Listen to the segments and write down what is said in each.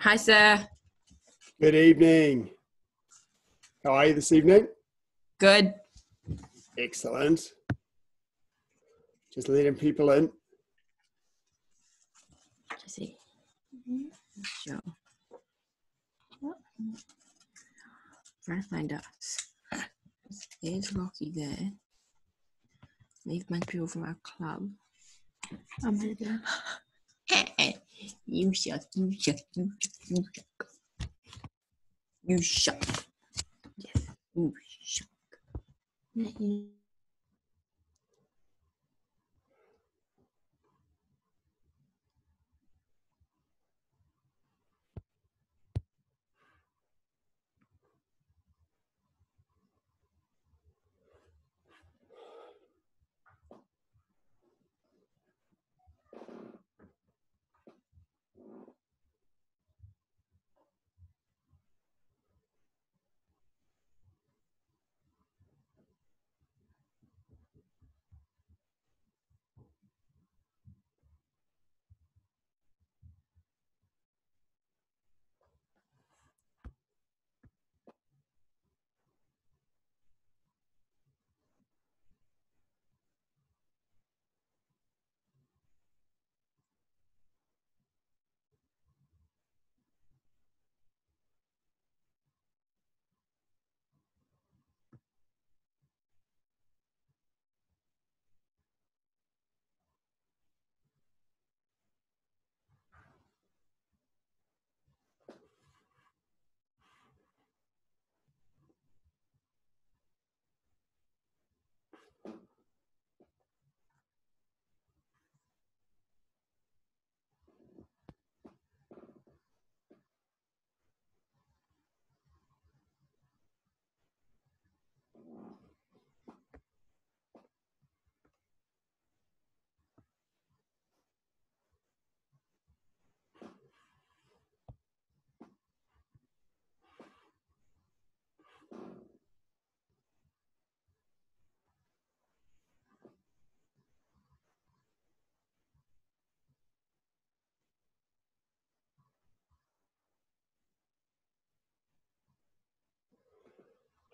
Hi, sir. Good evening. How are you this evening? Good. Excellent. Just letting people in. Jesse. Show. Trying to find us. There's Rocky there. Leave my people from our club. Oh I'm gonna do. you suck, you suck, you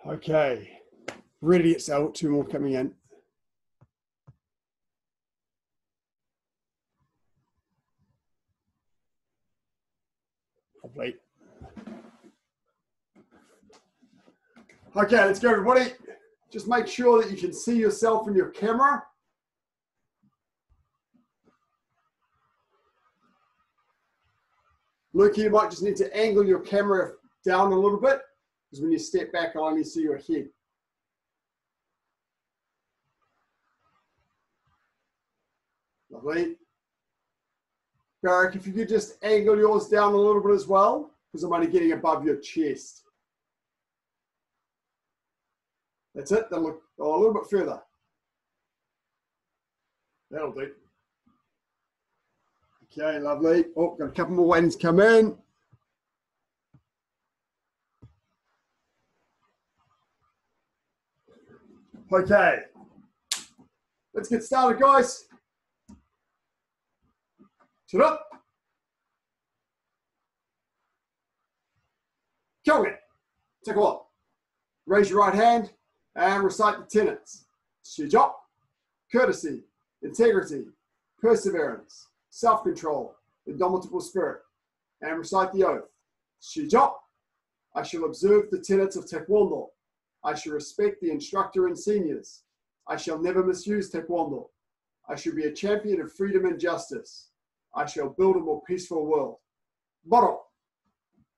Okay. Ready, it's out. Two more coming in. Lovely. Okay, let's go, everybody. Just make sure that you can see yourself in your camera. Luke, you might just need to angle your camera down a little bit because when you step back, I only see your head. Lovely. Barrick, if you could just angle yours down a little bit as well, because I'm only getting above your chest. That's it. Then look oh, a little bit further. That'll do. Okay, lovely. Oh, got a couple more ones come in. Okay, let's get started, guys. Sit up. It. Take a look. Raise your right hand and recite the tenets. Shijop, courtesy, integrity, perseverance, self-control, indomitable spirit, and recite the oath. Shijop, I shall observe the tenets of Taekwondo I shall respect the instructor and seniors. I shall never misuse Taekwondo. I shall be a champion of freedom and justice. I shall build a more peaceful world. Bottle.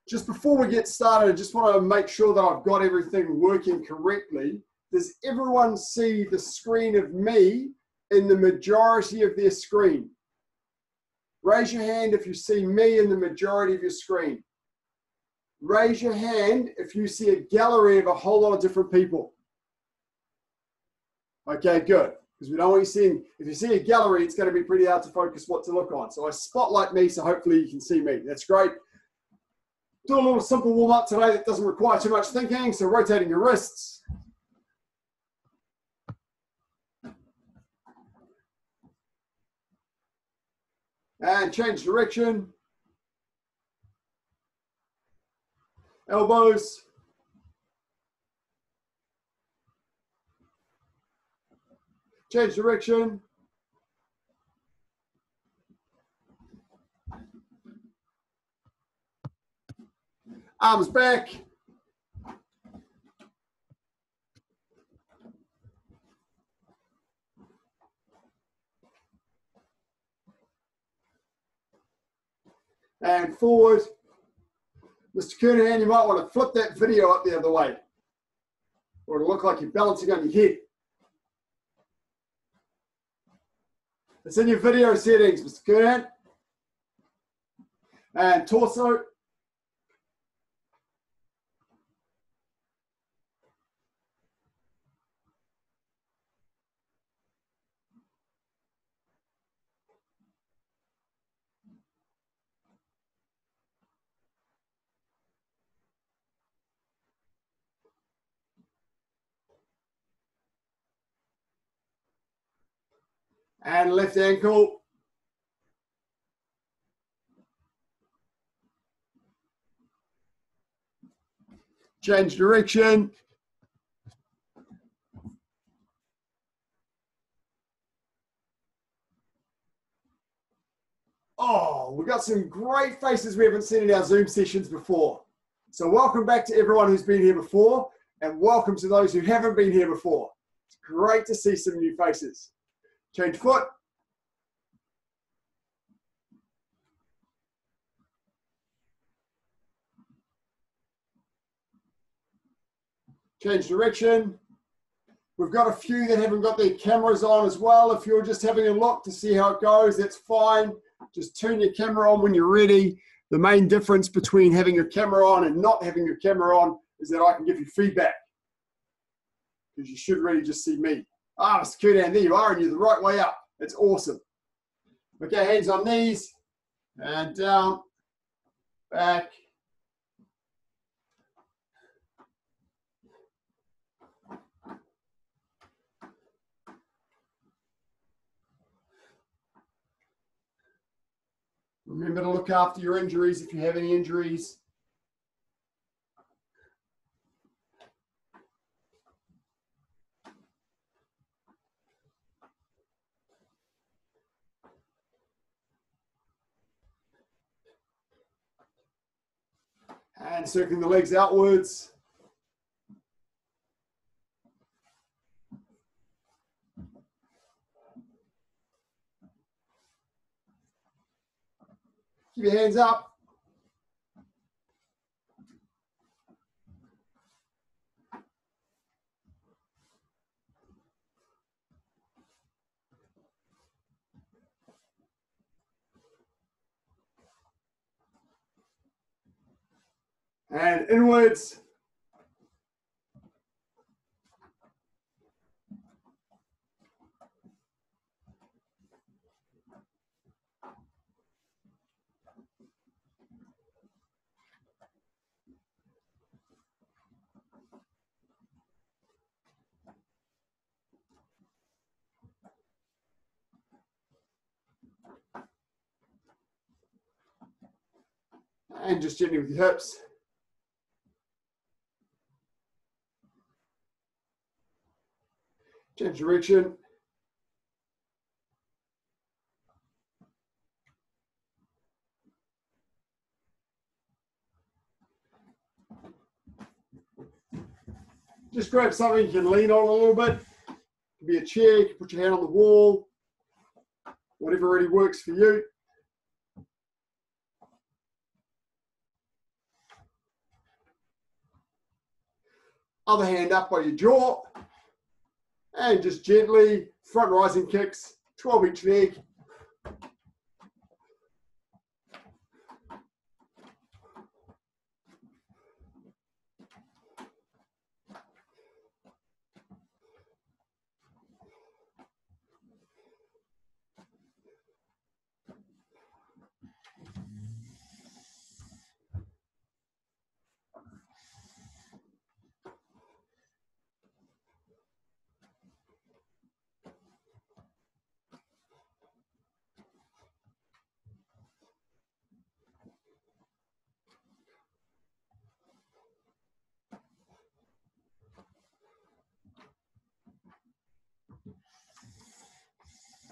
Just before we get started, I just want to make sure that I've got everything working correctly. Does everyone see the screen of me in the majority of their screen? Raise your hand if you see me in the majority of your screen raise your hand if you see a gallery of a whole lot of different people. Okay, good. Because we don't want you seeing, if you see a gallery, it's going to be pretty hard to focus what to look on. So I spotlight me, so hopefully you can see me. That's great. Do a little simple warm up today that doesn't require too much thinking. So rotating your wrists. And change direction. Elbows. Change direction. Arms back. And forward. Mr. Kernahan, you might want to flip that video up the other way. Or it'll look like you're balancing on your head. It's in your video settings, Mr. Kernahan. And torso. And left ankle. Change direction. Oh, we've got some great faces we haven't seen in our Zoom sessions before. So welcome back to everyone who's been here before and welcome to those who haven't been here before. It's great to see some new faces. Change foot. Change direction. We've got a few that haven't got their cameras on as well. If you're just having a look to see how it goes, that's fine. Just turn your camera on when you're ready. The main difference between having your camera on and not having your camera on is that I can give you feedback. Because you should really just see me. Ah, Mr. down there you are, and you're the right way up. It's awesome. Okay, hands on knees, and down, back. Remember to look after your injuries if you have any injuries. And circling the legs outwards. Keep your hands up. And inwards. And just gently with your hips. Change direction. Just grab something you can lean on a little bit. It can be a chair, you can put your hand on the wall, whatever really works for you. Other hand up by your jaw and just gently front rising kicks, 12 each leg.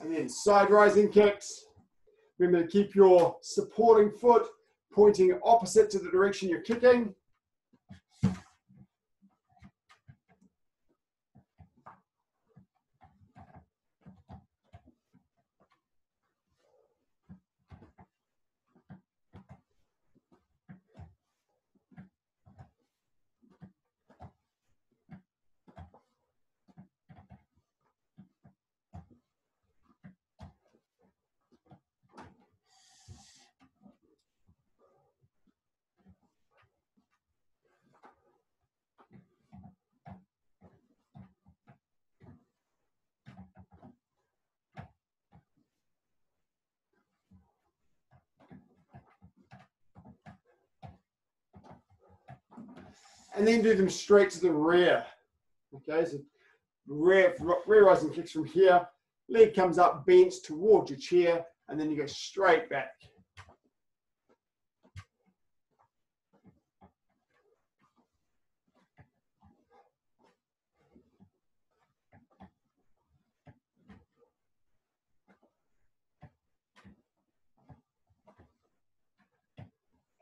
And then side rising kicks. Remember to keep your supporting foot pointing opposite to the direction you're kicking. And then do them straight to the rear. Okay, so rear, rear rising kicks from here, leg comes up, bent towards your chair, and then you go straight back.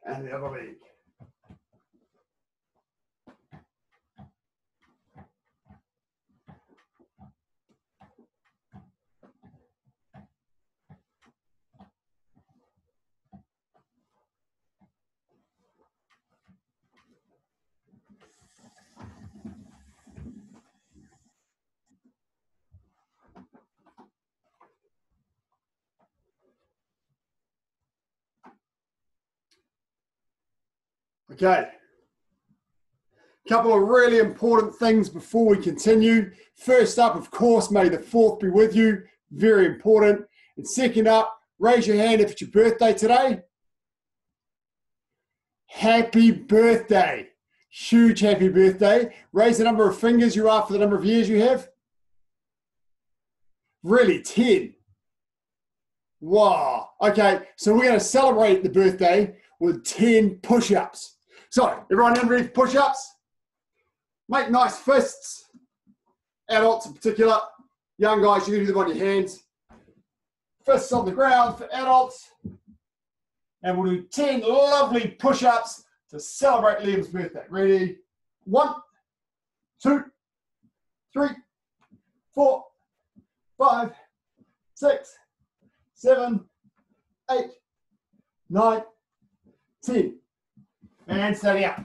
And the other leg. Okay. A Couple of really important things before we continue. First up, of course, may the fourth be with you. Very important. And second up, raise your hand if it's your birthday today. Happy birthday. Huge happy birthday. Raise the number of fingers you are for the number of years you have. Really, 10. Wow. Okay, so we're going to celebrate the birthday with 10 push ups. So, everyone in ready for push ups? Make nice fists. Adults in particular. Young guys, you can do them on your hands. Fists on the ground for adults. And we'll do 10 lovely push ups to celebrate Liam's birthday. Ready? One, two, three, four, five, six, seven, eight, nine, ten. And steady up.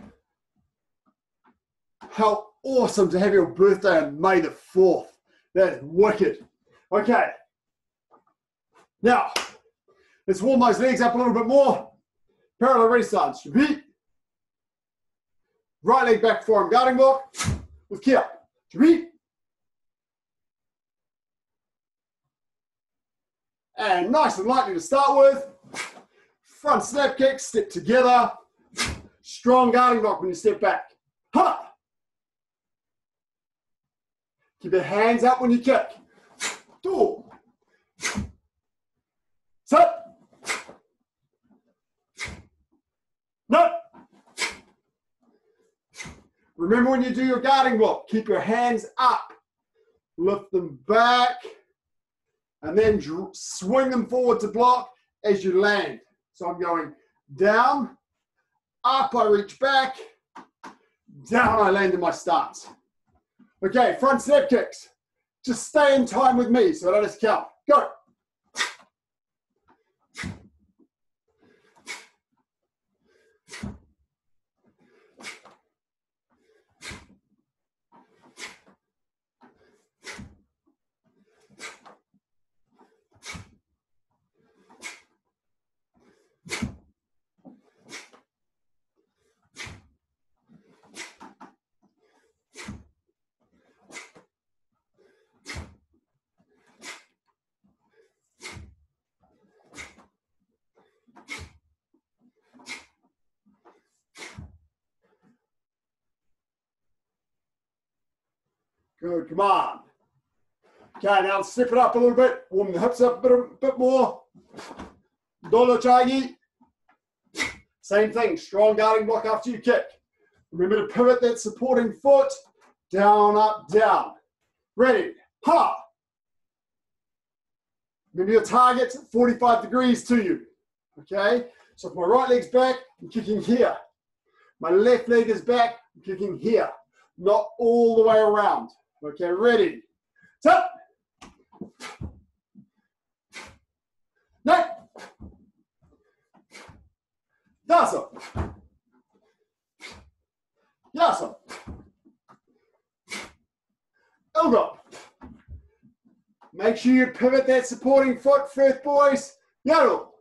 How awesome to have your birthday on May the 4th. That is wicked. Okay. Now, let's warm those legs up a little bit more. Parallel. Repeat. Right leg back forearm guarding block with. Repeat. And nice and lightly to start with. Front snap kick, step together. Strong guarding block when you step back. Ha! Keep your hands up when you kick. Two. No. Remember when you do your guarding block, keep your hands up. Lift them back. And then swing them forward to block as you land. So I'm going down, up I reach back, down I land in my stance. Okay, front step kicks. Just stay in time with me so I just count. Go. Good, come on. Okay, now step it up a little bit. Warm the hips up a bit, bit more. Dollyo chagi. Same thing, strong guarding block after you kick. Remember to pivot that supporting foot. Down, up, down. Ready, ha. Remember your target's 45 degrees to you. Okay? So if my right leg's back, I'm kicking here. My left leg is back, I'm kicking here. Not all the way around. Okay, ready. Tap. Neck. Yasa. Yasa. Elbow. Make sure you pivot that supporting foot first, boys. Yodel.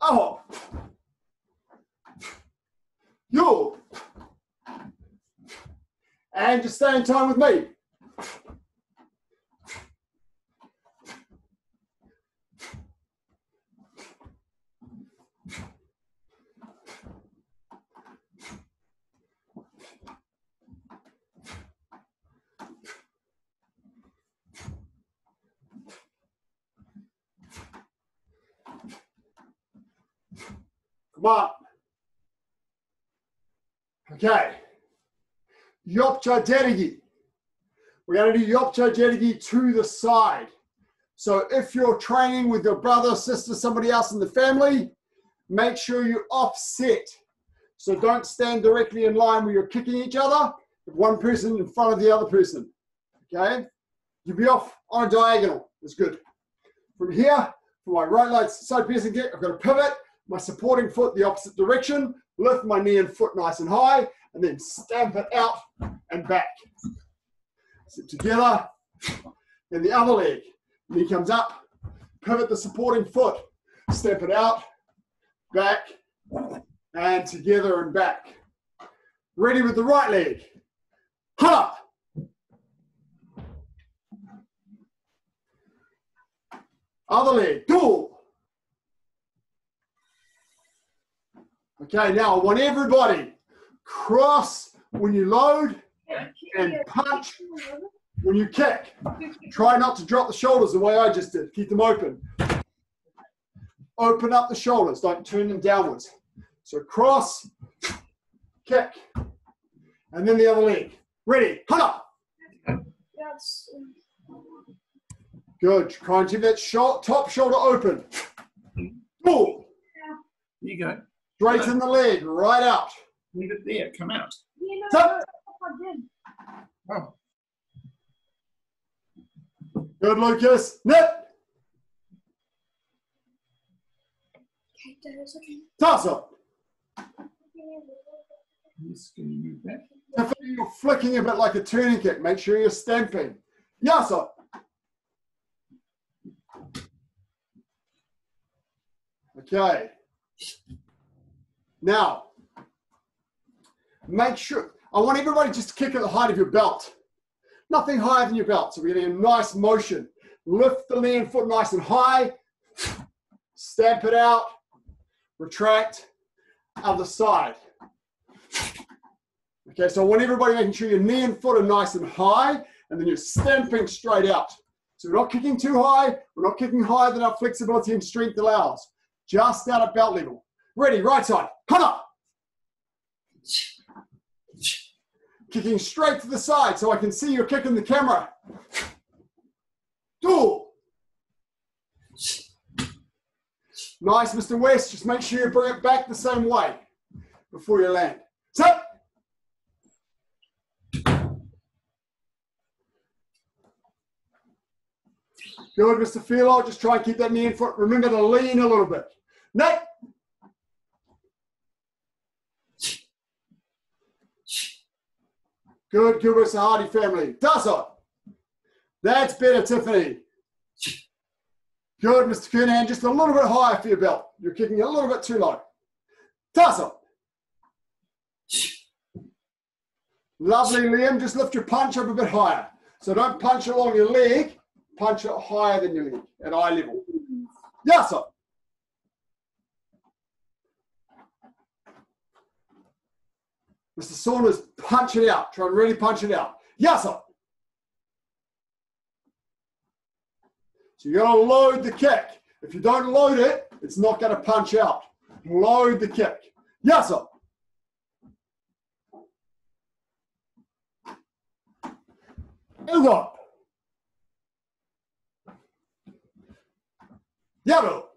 Oh. Yo. And just stay in time with me. Come on. Okay. Yopcha Derigi. We're going to do Yopcha Derigi to the side. So if you're training with your brother, sister, somebody else in the family, make sure you offset. So don't stand directly in line where you're kicking each other. One person in front of the other person. Okay? You'll be off on a diagonal. That's good. From here, for my right leg side piercing kick, I've got to pivot my supporting foot the opposite direction, lift my knee and foot nice and high, and then stamp it out and back. Sit together, then the other leg. Knee comes up, pivot the supporting foot, step it out, back, and together and back. Ready with the right leg. Ha! Other leg, dual. Okay, now I want everybody cross when you load and punch when you kick. Try not to drop the shoulders the way I just did. Keep them open. Open up the shoulders, don't turn them downwards. So cross, kick, and then the other leg. Ready, hunter. Good. Try and keep that short, top shoulder open. Here you go. Straighten the leg, right out. Leave it there. Come out. Tap. Oh, Good, Lucas. Nip. Toss up. yes. Can you move back? Tiffany, you're flicking a bit like a tourniquet. Make sure you're stamping. Yes, up. Okay. Now, make sure, I want everybody just to kick at the height of your belt. Nothing higher than your belt. So we're getting a nice motion. Lift the knee and foot nice and high. Stamp it out. Retract. Other side. Okay, so I want everybody making sure your knee and foot are nice and high, and then you're stamping straight out. So we're not kicking too high, we're not kicking higher than our flexibility and strength allows. Just out at belt level. Ready, right side, come up. Kicking straight to the side so I can see you're kicking the camera. Two. Nice, Mr. West. Just make sure you bring it back the same way before you land. Sit. Good, Mr. Philo. Just try and keep that knee in front. Remember to lean a little bit. Neck. Good, good, Mr. Hardy family. Tussle. That's better, Tiffany. Good, Mr. Kernan. Just a little bit higher for your belt. You're kicking a little bit too low. Tussle. Lovely, Liam. Just lift your punch up a bit higher. So don't punch along your leg. Punch it higher than your leg at eye level. Yes, Mr. Saunders, punch it out. Try and really punch it out. Yes, sir. So you got to load the kick. If you don't load it, it's not going to punch out. Load the kick. Yes, sir. Up. Yellow.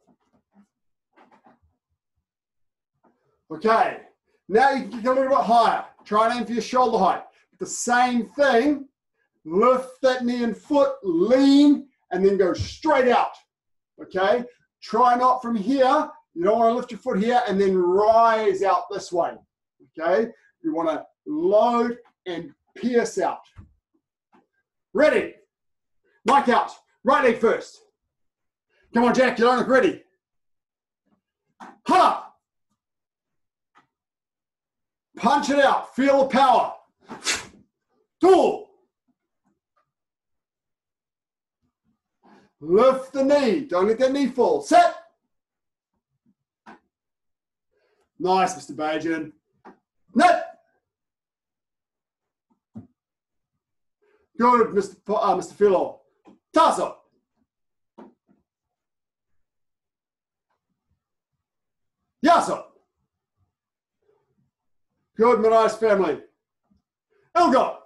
Okay now you can get a little bit higher. Try and aim for your shoulder height. The same thing, lift that knee and foot, lean, and then go straight out. Okay, try not from here. You don't want to lift your foot here and then rise out this way. Okay, you want to load and pierce out. Ready? Mike out. Right leg first. Come on, Jack. You don't look ready. Punch it out. Feel the power. Two. Lift the knee. Don't let that knee fall. Set. Nice, Mr. Bajan. Net. Good, Mr. P- uh, Mr. Philo. Toss up. Good, Marais family. Elgar.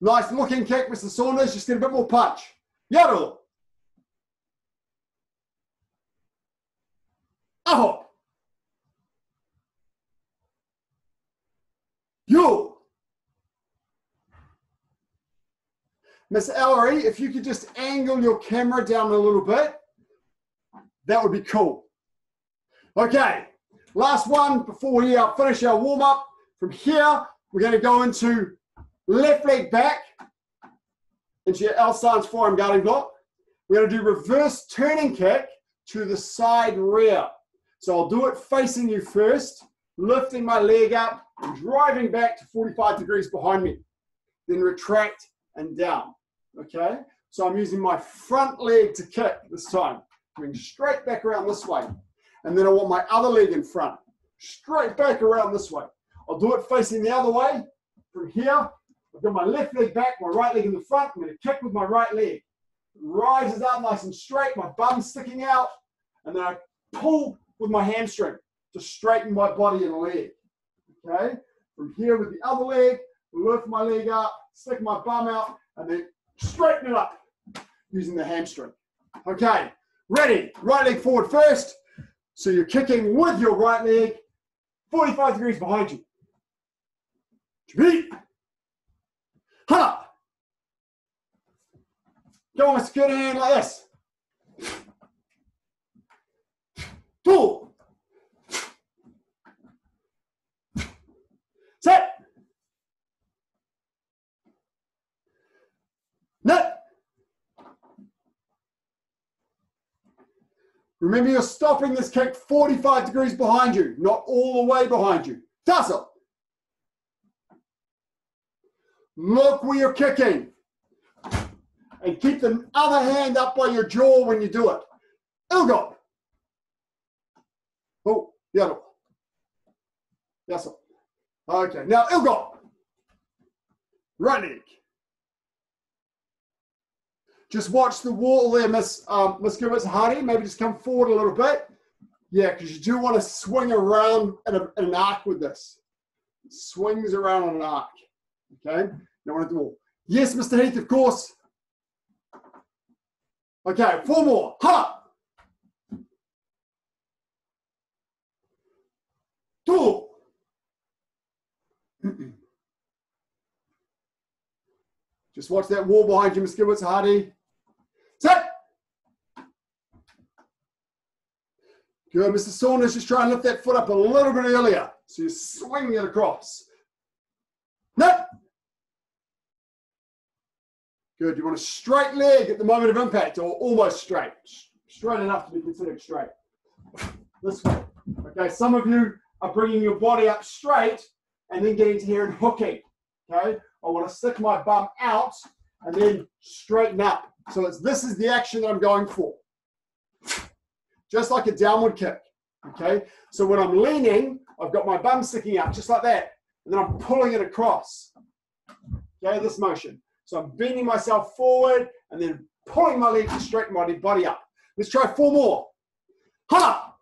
Nice looking kick, Mr. Saunders. Just get a bit more punch. Yarul. Aho. You. Miss Ellery, if you could just angle your camera down a little bit, that would be cool. Okay, last one before we uh, finish our warm up. From here, we're going to go into left leg back into your L stance forearm guarding block. We're going to do reverse turning kick to the side rear. So I'll do it facing you first, lifting my leg up and driving back to 45 degrees behind me. Then retract and down. Okay? So I'm using my front leg to kick this time. Coming straight back around this way. And then I want my other leg in front. Straight back around this way. I'll do it facing the other way. From here, I've got my left leg back, my right leg in the front. I'm going to kick with my right leg. Rises up nice and straight, my bum sticking out. And then I pull with my hamstring to straighten my body and leg. Okay? From here with the other leg, lift my leg up, stick my bum out, and then straighten it up using the hamstring. Okay, ready. Right leg forward first. So you're kicking with your right leg, 45 degrees behind you. Beat. Ha! Go on, good hand like this. Two. Set. Net. Remember, you're stopping this kick 45 degrees behind you, not all the way behind you. Tussle. Look where you're kicking. And keep the other hand up by your jaw when you do it. Ilgo. Oh, the other one. Sir. Okay, now Ilgo. Right leg. Just watch the wall there, Miss um, Miss Gibbons Hardy. Maybe just come forward a little bit. Yeah, because you do want to swing around in, a, in an arc with this. Swings around on an arc. Okay, don't want to do all. Yes, Mr. Heath, of course. Okay, four more. Ha! Two. Just watch that wall behind you, Miss Gibbons Hardy. Set. Good, Mr. Saunders, just try and lift that foot up a little bit earlier. So you're swinging it across. No. Good, you want a straight leg at the moment of impact, or almost straight. Straight enough to be considered straight. This way. Okay, some of you are bringing your body up straight and then getting to here and hooking. Okay, I want to stick my bum out and then straighten up. So it's this is the action that I'm going for. Just like a downward kick. Okay. So when I'm leaning, I've got my bum sticking out just like that. And then I'm pulling it across. Okay, this motion. So I'm bending myself forward and then pulling my leg to straighten my body up. Let's try four more. Ha!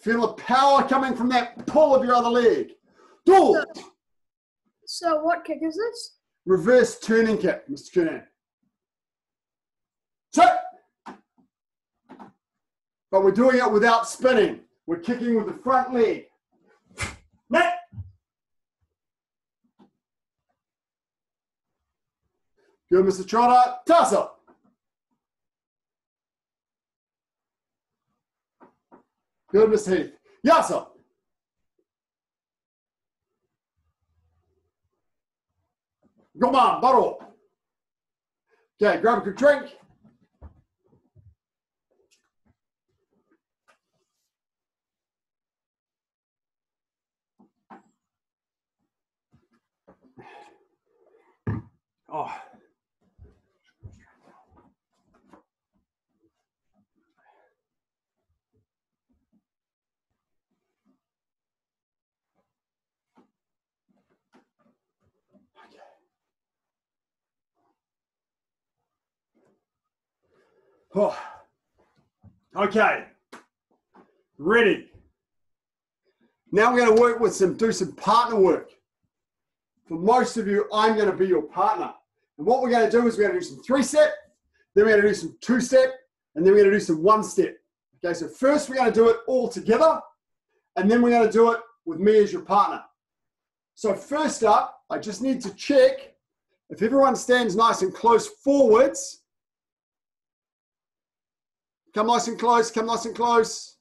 Feel the power coming from that pull of your other leg. Do. So what kick is this? Reverse turning kick, Mr. Kernan. Check! But we're doing it without spinning. We're kicking with the front leg. Net! Good, Mr. Trotter. Toss up. Good, Mr. Heath. Yasa. Come on, bottle. Okay, grab a quick drink. Oh. Oh. Okay. Ready. Now we're going to work with some, do some partner work. For most of you, I'm going to be your partner. And what we're going to do is we're going to do some three step, then we're going to do some two step, and then we're going to do some one step. Okay, so first we're going to do it all together, and then we're going to do it with me as your partner. So first up, I just need to check if everyone stands nice and close forwards. Come nice and close, come nice and close.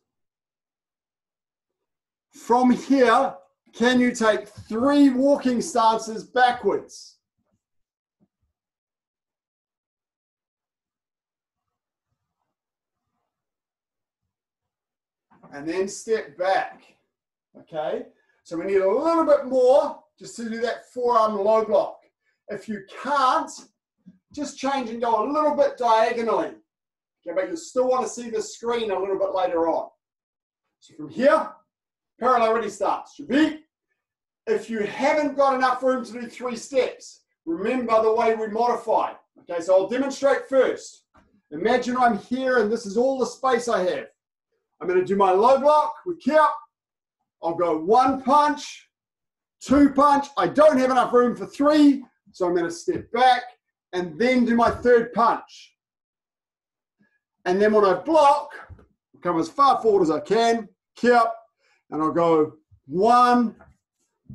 From here, can you take three walking stances backwards? And then step back. Okay, so we need a little bit more just to do that forearm low block. If you can't, just change and go a little bit diagonally. Okay, but you still want to see the screen a little bit later on. So from here, parallel ready starts. Be. If you haven't got enough room to do three steps, remember the way we modify. Okay, so I'll demonstrate first. Imagine I'm here and this is all the space I have. I'm going to do my low block with kick. I'll go one punch, two punch. I don't have enough room for three, so I'm going to step back and then do my third punch. And then when I block, I'll come as far forward as I can, kick, and I'll go one,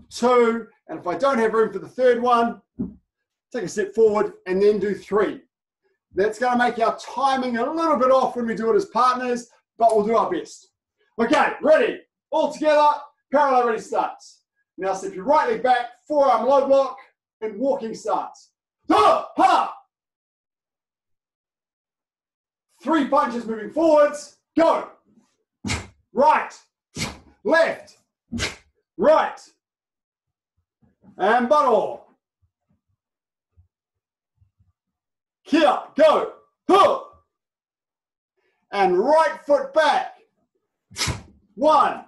two, and if I don't have room for the third one, take a step forward and then do three. That's going to make our timing a little bit off when we do it as partners, but we'll do our best. Okay, ready? All together, parallel ready starts. Now step your right leg back, forearm low block, and walking starts. Three punches moving forwards. Go. Right. Left. Right. And buttle. Here. Go. Huh. And right foot back. One,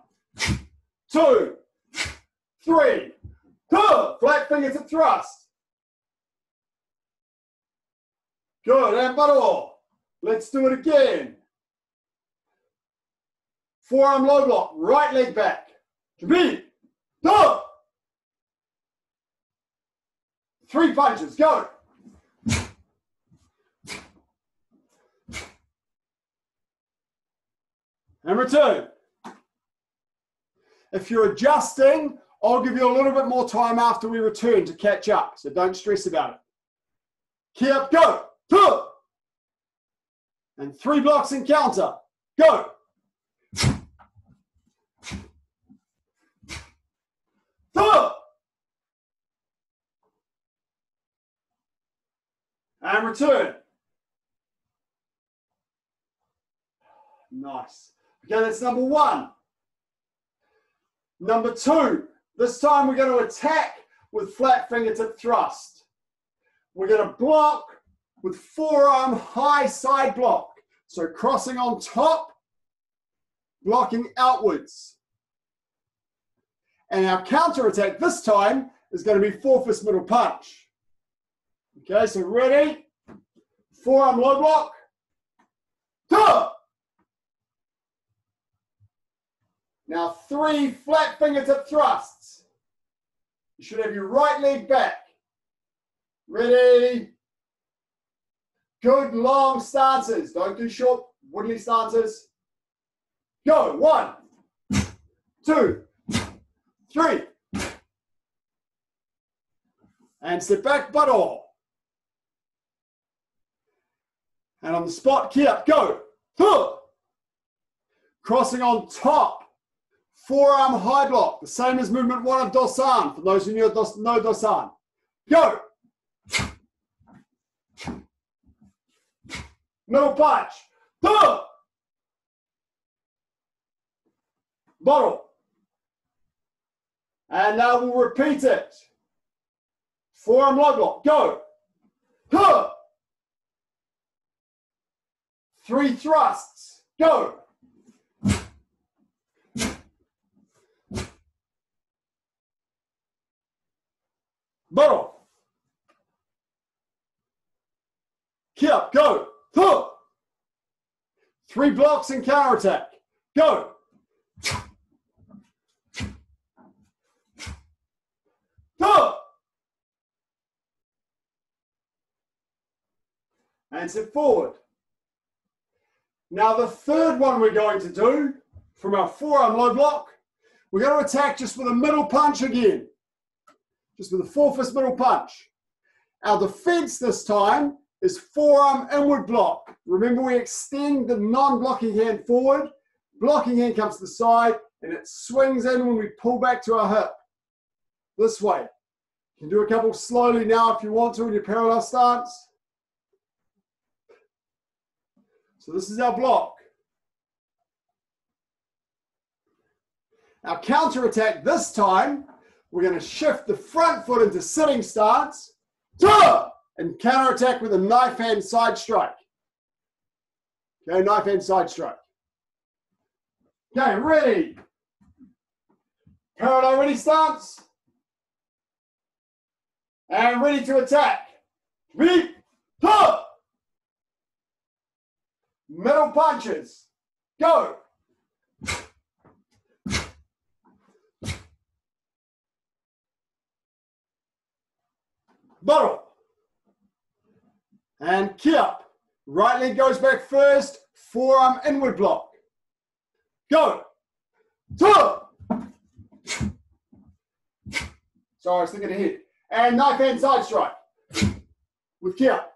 two, three. Huh. Flat fingers at thrust. Good. And buttle. Let's do it again. Forearm low block, right leg back. Three, two. Three punches, go. And return. If you're adjusting, I'll give you a little bit more time after we return to catch up, so don't stress about it. Keep go. Two and three blocks and counter. Go. Two. And return. Nice. Okay, that's number one. Number two, this time we're going to attack with flat fingertip thrust. We're going to block with forearm high side block. So crossing on top, blocking outwards. And our counter attack this time is going to be four fist middle punch. Okay, so ready? Forearm low block. Two. Now three flat fingertip thrusts. You should have your right leg back. Ready? Good long stances. Don't do short woodley stances. Go. One, two, three. And sit back, butt all. And on the spot, kihap, go. Huh. Crossing on top. Forearm high block, the same as movement one of Dosan, for those who know, Dosan. Go. Middle punch. Huh. Bottle. And now we'll repeat it. Forearm low block. Go. Huh. Three thrusts. Go. Bottle. Key. Go. Huh. Three blocks and counter attack. Go. Huh. And sit forward. Now the third one we're going to do from our forearm low block, we're going to attack just with a middle punch again. Just with a four fist middle punch. Our defense this time is forearm inward block. Remember we extend the non-blocking hand forward, blocking hand comes to the side, and it swings in when we pull back to our hip. This way. You can do a couple slowly now if you want to in your parallel stance. So this is our block. Our counter attack this time, we're going to shift the front foot into sitting stance and counter attack with a knife hand side strike. Okay, knife hand side strike. Okay, ready. Parallel ready stance. And ready to attack. Ready, huh! Middle punches. Go. Bottle. And kihap. Right leg goes back first. Forearm inward block. Go. Two. Sorry, I was thinking ahead. And knife hand side strike. With up.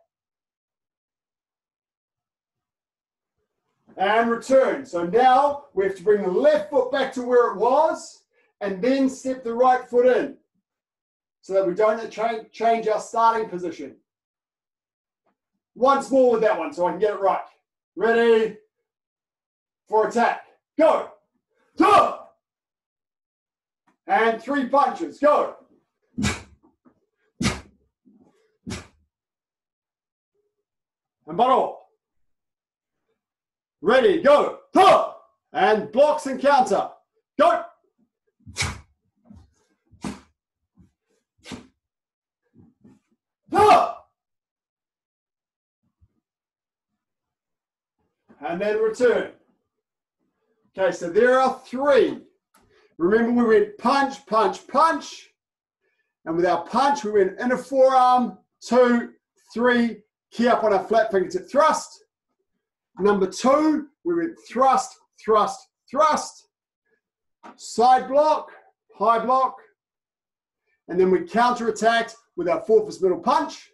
and return. So now we have to bring the left foot back to where it was and then step the right foot in so that we don't cha- change our starting position. Once more with that one so I can get it right. Ready for attack. Go. Two. And three punches. Go. And bottle. Ready, go. Huh! And blocks and counter. Go. Huh! And then return. Okay, so there are three. Remember, we went punch, punch, punch. And with our punch, we went inner forearm, two, three, kihap on our flat fingertip thrust. Number two, we went thrust, thrust, thrust, side block, high block, and then we counter attacked with our four fist middle punch.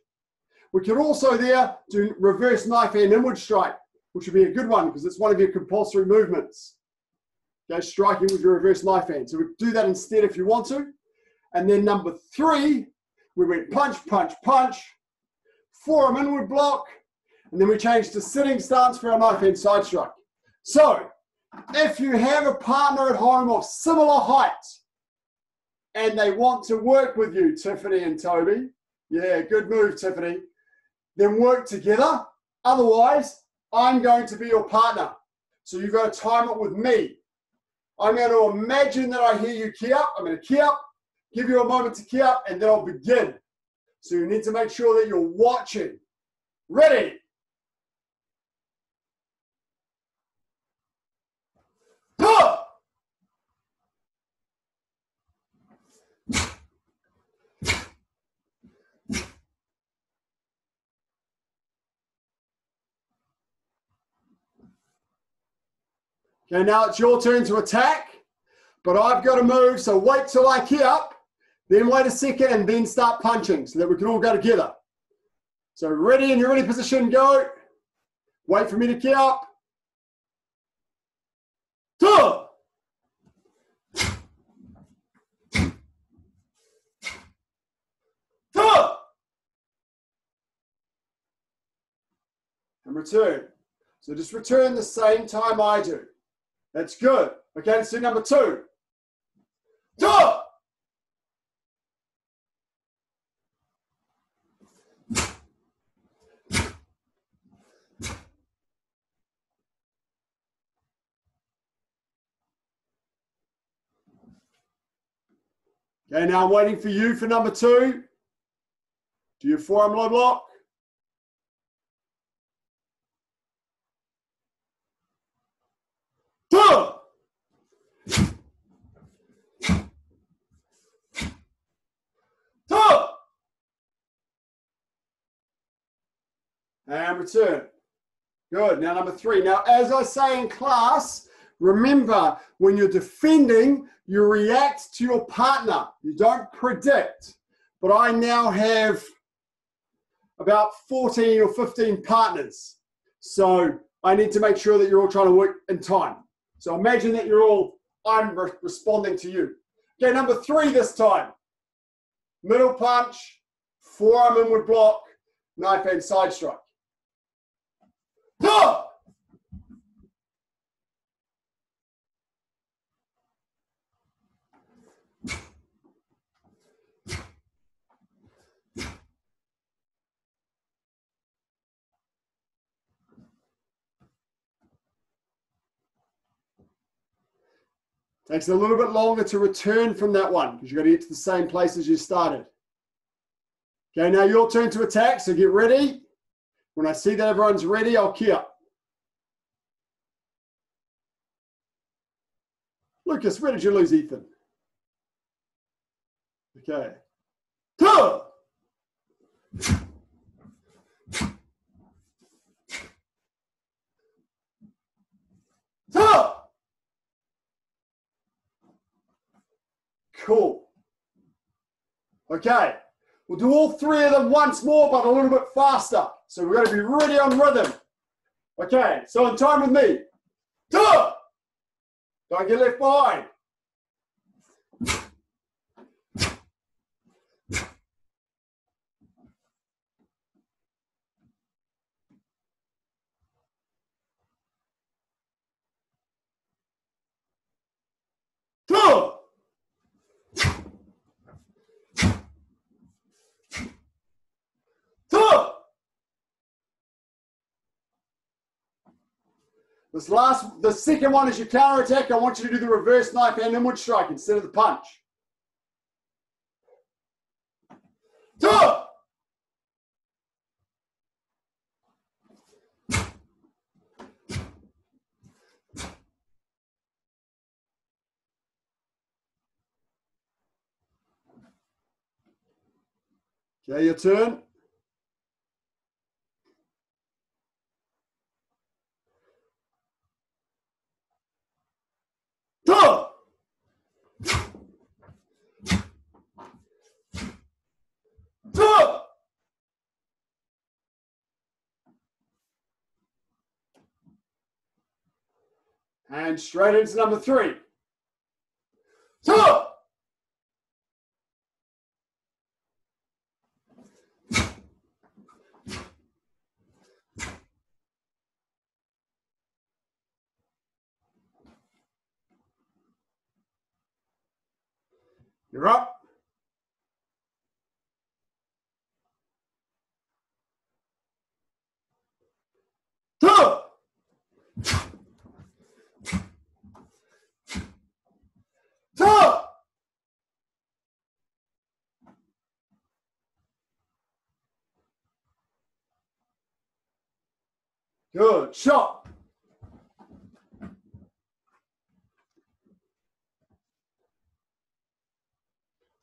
We can also there do reverse knife hand inward strike, which would be a good one because it's one of your compulsory movements. Okay, striking with your reverse knife hand. So we do that instead if you want to. And then number three, we went punch, punch, punch, forearm inward block, and then we change to sitting stance for our knife hand side strike. So, if you have a partner at home of similar height and they want to work with you, Tiffany and Toby, yeah, good move, Tiffany, then work together. Otherwise, I'm going to be your partner. So you've got to time it with me. I'm going to imagine that I hear you kihap. I'm going to kihap, give you a moment to kihap, and then I'll begin. So you need to make sure that you're watching. Ready? Okay, now it's your turn to attack, but I've got to move, so wait till I kihap, then wait a second, and then start punching so that we can all go together. So ready in your ready position, go. Wait for me to kihap. Two. Two. And return. So just return the same time I do. That's good. Okay, do number two. Two. Okay, now I'm waiting for you for number two. Do your forearm low block. Two. Two. And return. Good. Now, number three. Now, as I say in class, remember when you're defending, you react to your partner. You don't predict. But I now have about 14 or 15 partners. So I need to make sure that you're all trying to work in time. So imagine that you're all, I'm re- responding to you. Okay, number three this time. Middle punch, forearm inward block, knife hand side strike. Duh! Takes a little bit longer to return from that one because you've got to get to the same place as you started. Okay, now your turn to attack, so get ready. When I see that everyone's ready, I'll kihap. Lucas, where did you lose Ethan? Okay. Two. Two. Cool. Okay. We'll do all three of them once more, but a little bit faster. So we're going to be really on rhythm. Okay, so in time with me. Two. Don't get left behind. Two. Two. This last, the second one is your counter attack. I want you to do the reverse knife hand inward strike instead of the punch. Two. Okay, your turn. Two. Two. And straight into number three. Two. You're up. Two. Two. Good shot. Oh,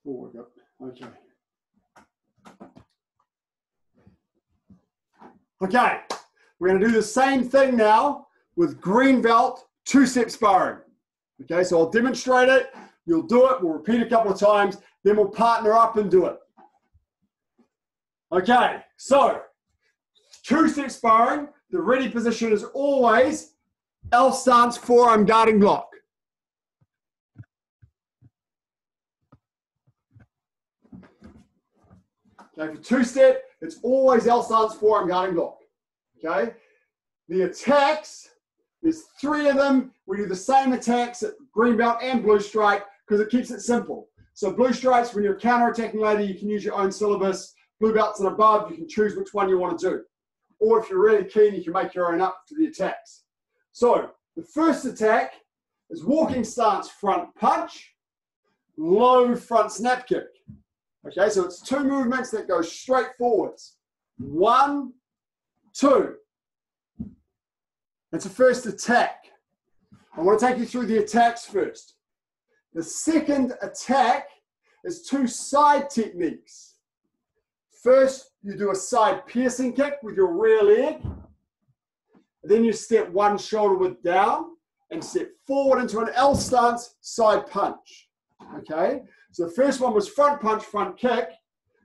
Forward up. Okay. Okay, we're going to do the same thing now with green belt two step sparring. Okay, so I'll demonstrate it. You'll do it. We'll repeat a couple of times. Then we'll partner up and do it. Okay, so two step sparring. The ready position is always L stance, forearm guarding block. Okay, for two step, it's always L stance, forearm guarding block. Okay, the attacks, there's three of them. We do the same attacks at green belt and blue stripe because it keeps it simple. So blue stripes, when you're counter-attacking later, you can use your own syllabus. Blue belts and above, you can choose which one you want to do. Or if you're really keen, you can make your own up to the attacks. So the first attack is walking stance front punch, low front snap kick. Okay, so it's two movements that go straight forwards. One, two. That's the first attack. I want to take you through the attacks first. The second attack is two side techniques. First, you do a side piercing kick with your rear leg. Then you step one shoulder width down and step forward into an L stance side punch. Okay, so the first one was front punch, front kick.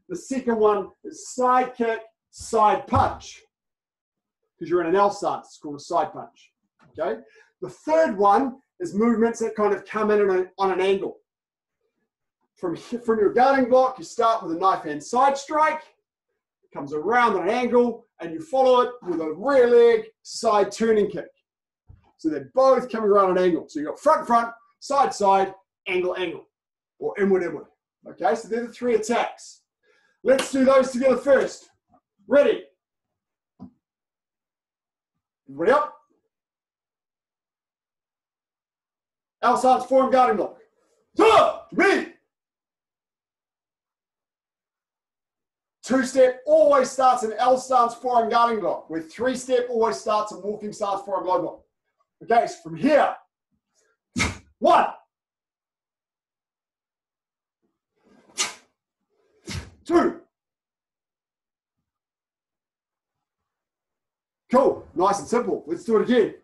The second one is side kick, side punch. Because you're in an L stance, it's called a side punch. Okay, the third one is movements that kind of come in on, a, on an angle. From, from your guarding block, you start with a knife hand side strike, comes around on an angle, and you follow it with a rear leg side turning kick. So they're both coming around an angle. So you've got front, front, side, side, angle, angle, or inward, inward. Okay, so they're the three attacks. Let's do those together first. Ready? Ready up? Stance form guarding block. So, me. Two step always starts in L stance forearm guarding block, With three step always starts in walking stance forearm low block. Okay, so from here, one, two, cool, nice and simple. Let's do it again.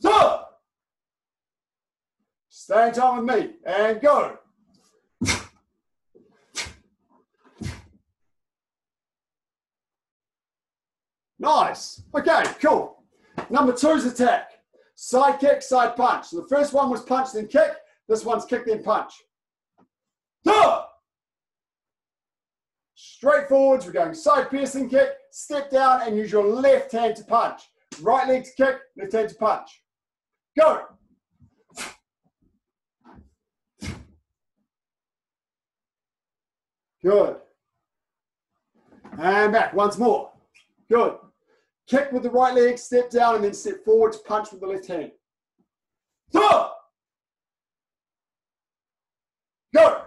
So, in time with me and go. Nice. Okay, cool. Number two's attack. Side kick, side punch. So the first one was punch, then kick. This one's kick, then punch. Duh! Straight forwards, we're going side piercing kick, step down and use your left hand to punch. Right leg to kick, left hand to punch. Go. Good. And back once more. Good. Kick with the right leg, step down, and then step forward to punch with the left hand. Go! Go!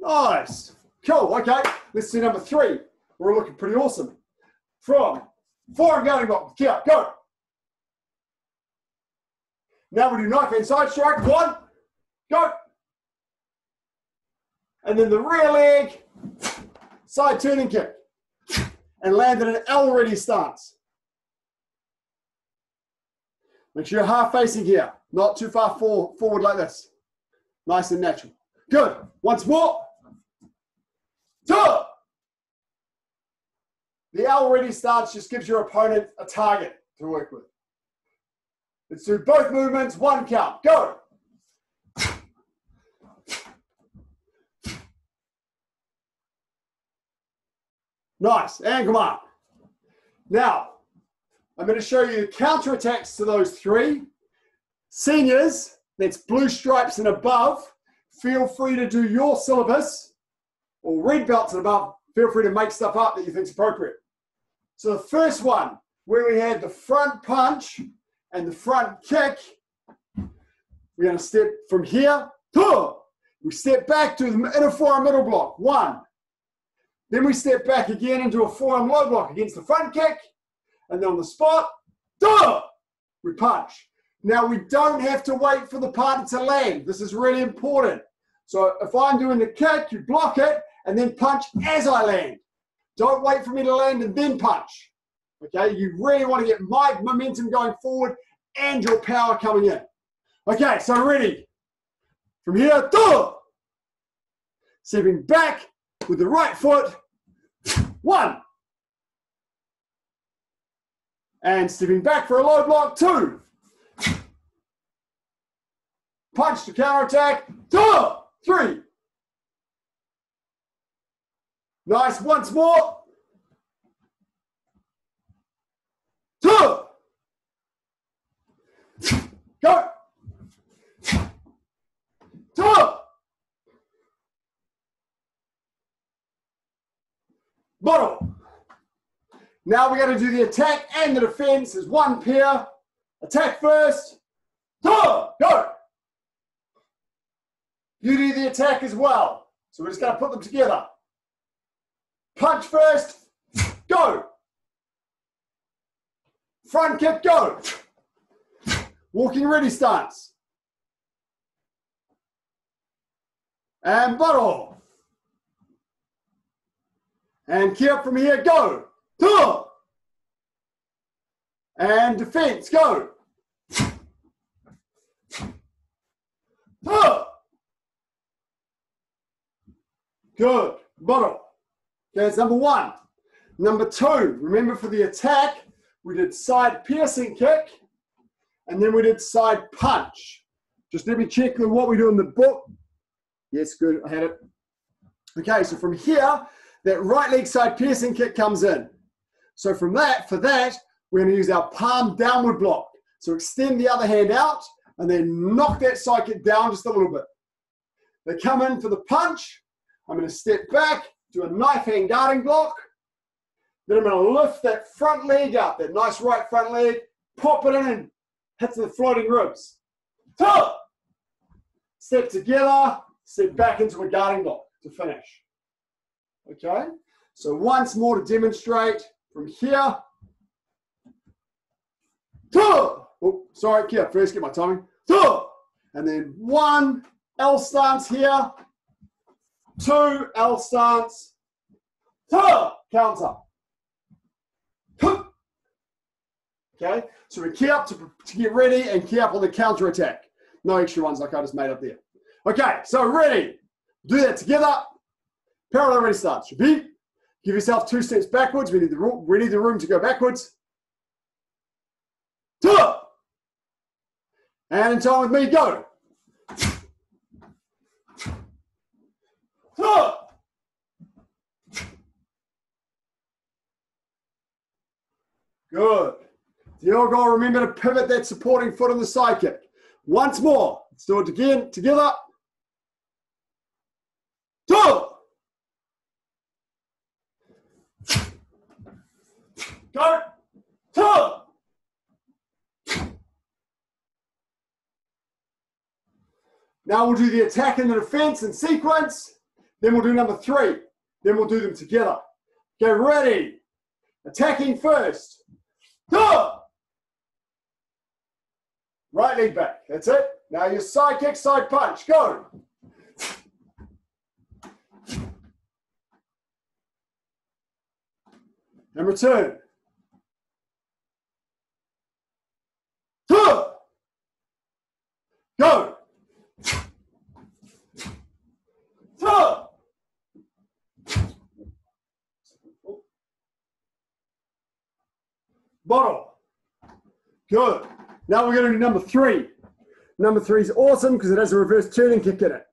Nice. Cool. Okay. Let's do number three. We're looking pretty awesome. From forearm guarding block. Kia, go. Now we do knife hand side strike. One. Go. And then the rear leg, side turning kick. And land in an L ready stance. Make sure you're half facing here, not too far for, forward like this. Nice and natural. Good. Once more. Two. The L ready stance just gives your opponent a target to work with. Let's do both movements, one count. Go. Nice, and come on. Now, I'm going to show you counterattacks to those three. Seniors, that's blue stripes and above, feel free to do your syllabus, or red belts and above, feel free to make stuff up that you think is appropriate. So the first one, where we had the front punch and the front kick, we're going to step from here, we step back to the inner forearm middle block, one, then we step back again into a forearm low block against the front kick. And then on the spot, we punch. Now we don't have to wait for the partner to land. This is really important. So if I'm doing the kick, you block it and then punch as I land. Don't wait for me to land and then punch. Okay, you really want to get my momentum going forward and your power coming in. Okay, so ready. From here, two. Stepping back with the right foot. One. And stepping back for a low block, two. Punch to counter attack, two, three. Nice, once more. Two. Go. Two. Bottle. Now we got to do the attack and the defense as one pair. Attack first. Two. Go. You do the attack as well. So we're just going to put them together. Punch first. Go. Front kick. Go. Walking ready stance. And bottle. And keep up from here. Go. Two. And defense. Go. Two. Good. Bottle. Okay, that's number one. Number two, remember for the attack, we did side piercing kick and then we did side punch. Just let me check what we do in the book. Yes, good. I had it. Okay, so from here, that right leg side piercing kick comes in. So from that, for that, we're to use our palm downward block. So extend the other hand out and then knock that side kick down just a little bit. They come in for the punch. I'm going to step back, do a knife hand guarding block. Then I'm to lift that front leg up, that nice right front leg, pop it in and hit the floating ribs. Two. Step together, step back into a guarding block to finish. Okay? So once more to demonstrate from here. Two. Oh, sorry, yeah, first get my timing. Two. And then one L stance here. Two L stance. Two. Counter. Okay, so we kihap to, to get ready and kihap on the counter attack. No extra ones like I just made up there. Okay, so ready. Do that together. Parallel ready starts. Repeat. Give yourself two steps backwards. We need the room, we need the room to go backwards. Two. And in time with me, go. Two. Good. Your goal, remember to pivot that supporting foot on the side kick. Once more. Let's do it again. Together. Two. Go. Two. Now we'll do the attack and the defense in sequence. Then we'll do number three. Then we'll do them together. Get ready. Attacking first. Two. Right leg back. That's it. Now your side kick, side punch. Go. And return. Go. Bottle. Good. Now we're going to do number three. Number three is awesome because it has a reverse turning kick in it.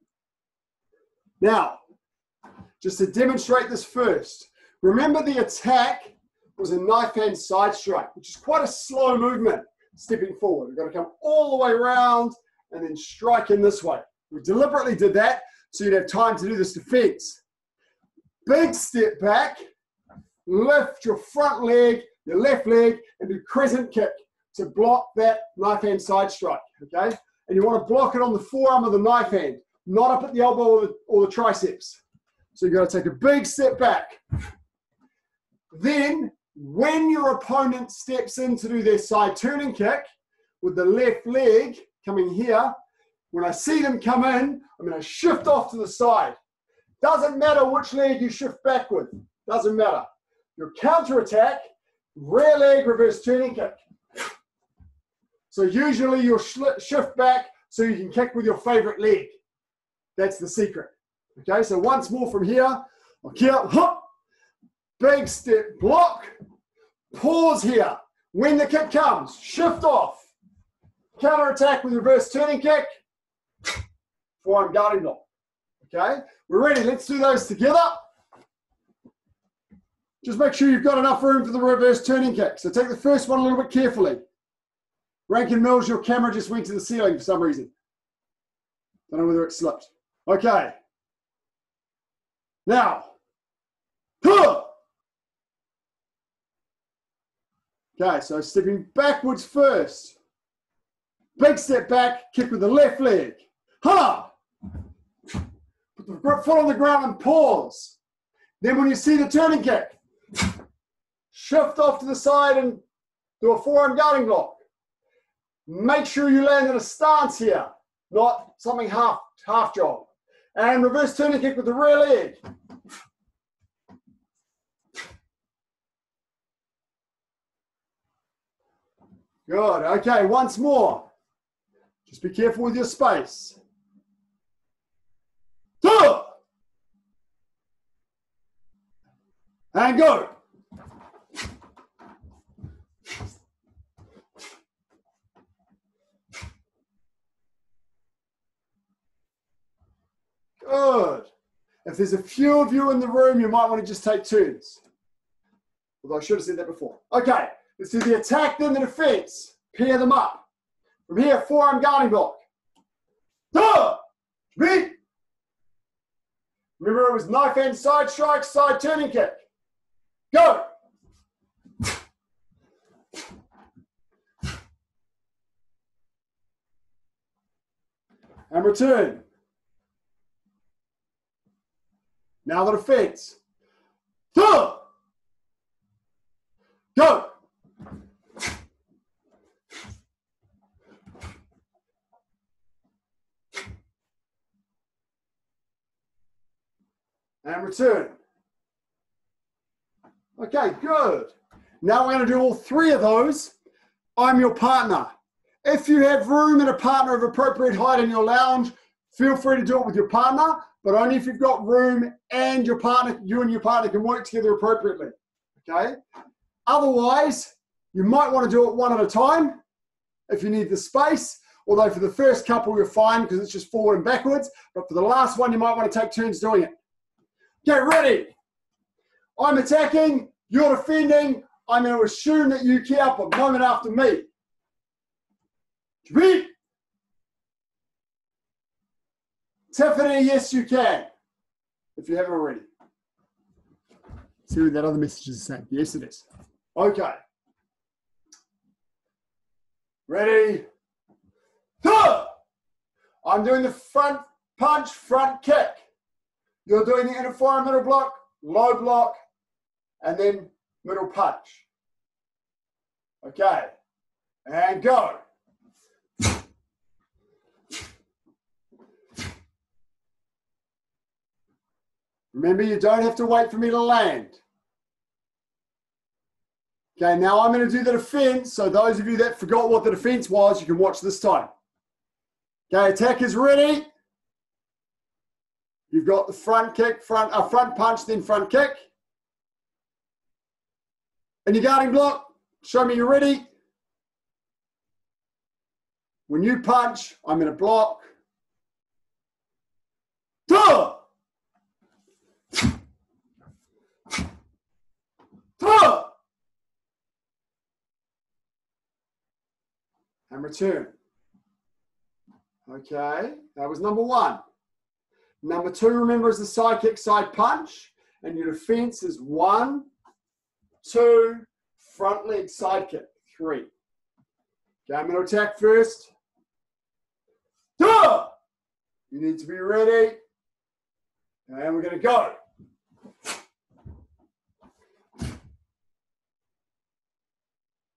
Now, just to demonstrate this first, remember the attack was a knife hand side strike, which is quite a slow movement stepping forward. We've got to come all the way around and then strike in this way. We deliberately did that so you'd have time to do this defense. Big step back, lift your front leg, your left leg, and do crescent kick to block that knife hand side strike, okay? And you want to block it on the forearm of the knife hand, not up at the elbow or the, or the triceps. So you've got to take a big step back. Then, when your opponent steps in to do their side turning kick with the left leg coming here, when I see them come in, I'm going to shift off to the side. Doesn't matter which leg you shift back with. Doesn't matter. your counter attack, rear leg reverse turning kick. So usually you'll shift back so you can kick with your favorite leg. That's the secret. Okay, so once more from here, okay, hop, big step, block, pause here. When the kick comes, shift off. Counter attack with reverse turning kick, forearm guarding block. Okay, we're ready. Let's do those together. Just make sure you've got enough room for the reverse turning kick. So take the first one a little bit carefully. Rankin Mills, your camera just went to the ceiling for some reason. Don't know whether it slipped. Okay. Now. Huh. Okay, so stepping backwards first. Big step back, kick with the left leg. Ha! Put the foot on the ground and pause. Then when you see the turning kick, shift off to the side and do a forearm guarding block. Make sure you land in a stance here, not something half half job. And reverse turning kick with the rear leg. Good. Okay, once more. Just be careful with your space. Two. And go. Good. If there's a few of you in the room, you might want to just take turns. Although I should have said that before. Okay, let's do the attack, then the defense. Pair them up. From here, forearm guarding block. Duh! Ready? Remember, it was knife hand side strike, side turning kick. Go! And return. Now the defense. Duh! Go! and return. Okay, good. Now we're going to do all three of those. I'm your partner. If you have room and a partner of appropriate height in your lounge, feel free to do it with your partner, but only if you've got room and your partner, you and your partner can work together appropriately. Okay? Otherwise, you might want to do it one at a time if you need the space. Although for the first couple, you're fine because it's just forward and backwards. But for the last one, you might want to take turns doing it. Get ready. I'm attacking, you're defending. I'm going to assume that you kihap a moment after me. Ready? Tiffany, yes, you can. If you haven't already. See what that other message is saying. Yes, it is. Okay. Ready? I'm doing the front punch, front kick. You're doing the inner fire, middle block, low block, and then middle punch. Okay. And go. Remember, you don't have to wait for me to land. Okay, now I'm going to do the defense. So those of you that forgot what the defense was, you can watch this time. Okay, attack is ready. You've got the front kick, front, uh, front punch, then front kick. And your guarding block, show me you're ready. When you punch, I'm going to block. Duh! Duh! And return. Okay, that was number one. Number two, remember, is the side kick, side punch. And your defense is one, two, front leg, side kick, three. Okay, I'm going to attack first. Duh! You need to be ready. And we're going to go.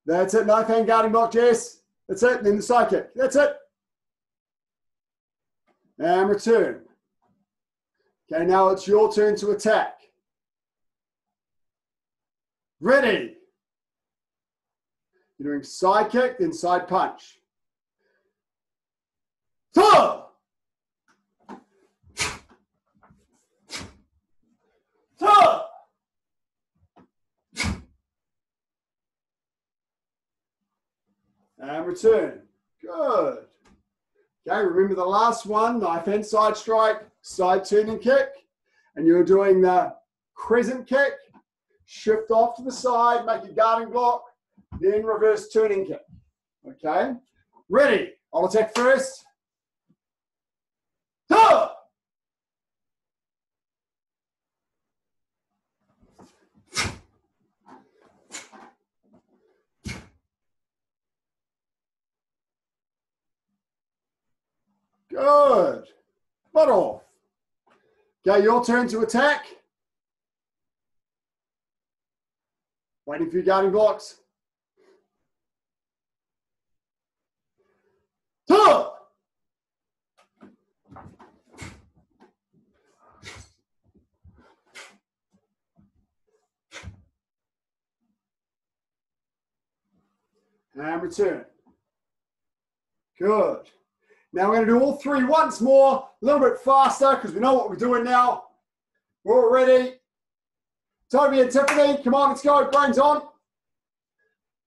That's it. Knife hand guarding block, Jess. That's it. Then the side kick. That's it. And return. Okay, now it's your turn to attack. Ready. You're doing side kick, then side punch. Two. Two. And return. Good. Okay, remember the last one, knife hand side strike, side turning kick. And you're doing the crescent kick, shift off to the side, make a guarding block, then reverse turning kick. Okay, ready. I'll attack first. Two. Good. Butt off. Okay, your turn to attack. Waiting for your guarding blocks. Two. And return. Good. Now we're going to do all three once more, a little bit faster because we know what we're doing now. We're all ready. Toby and Tiffany, come on, let's go. Brains on.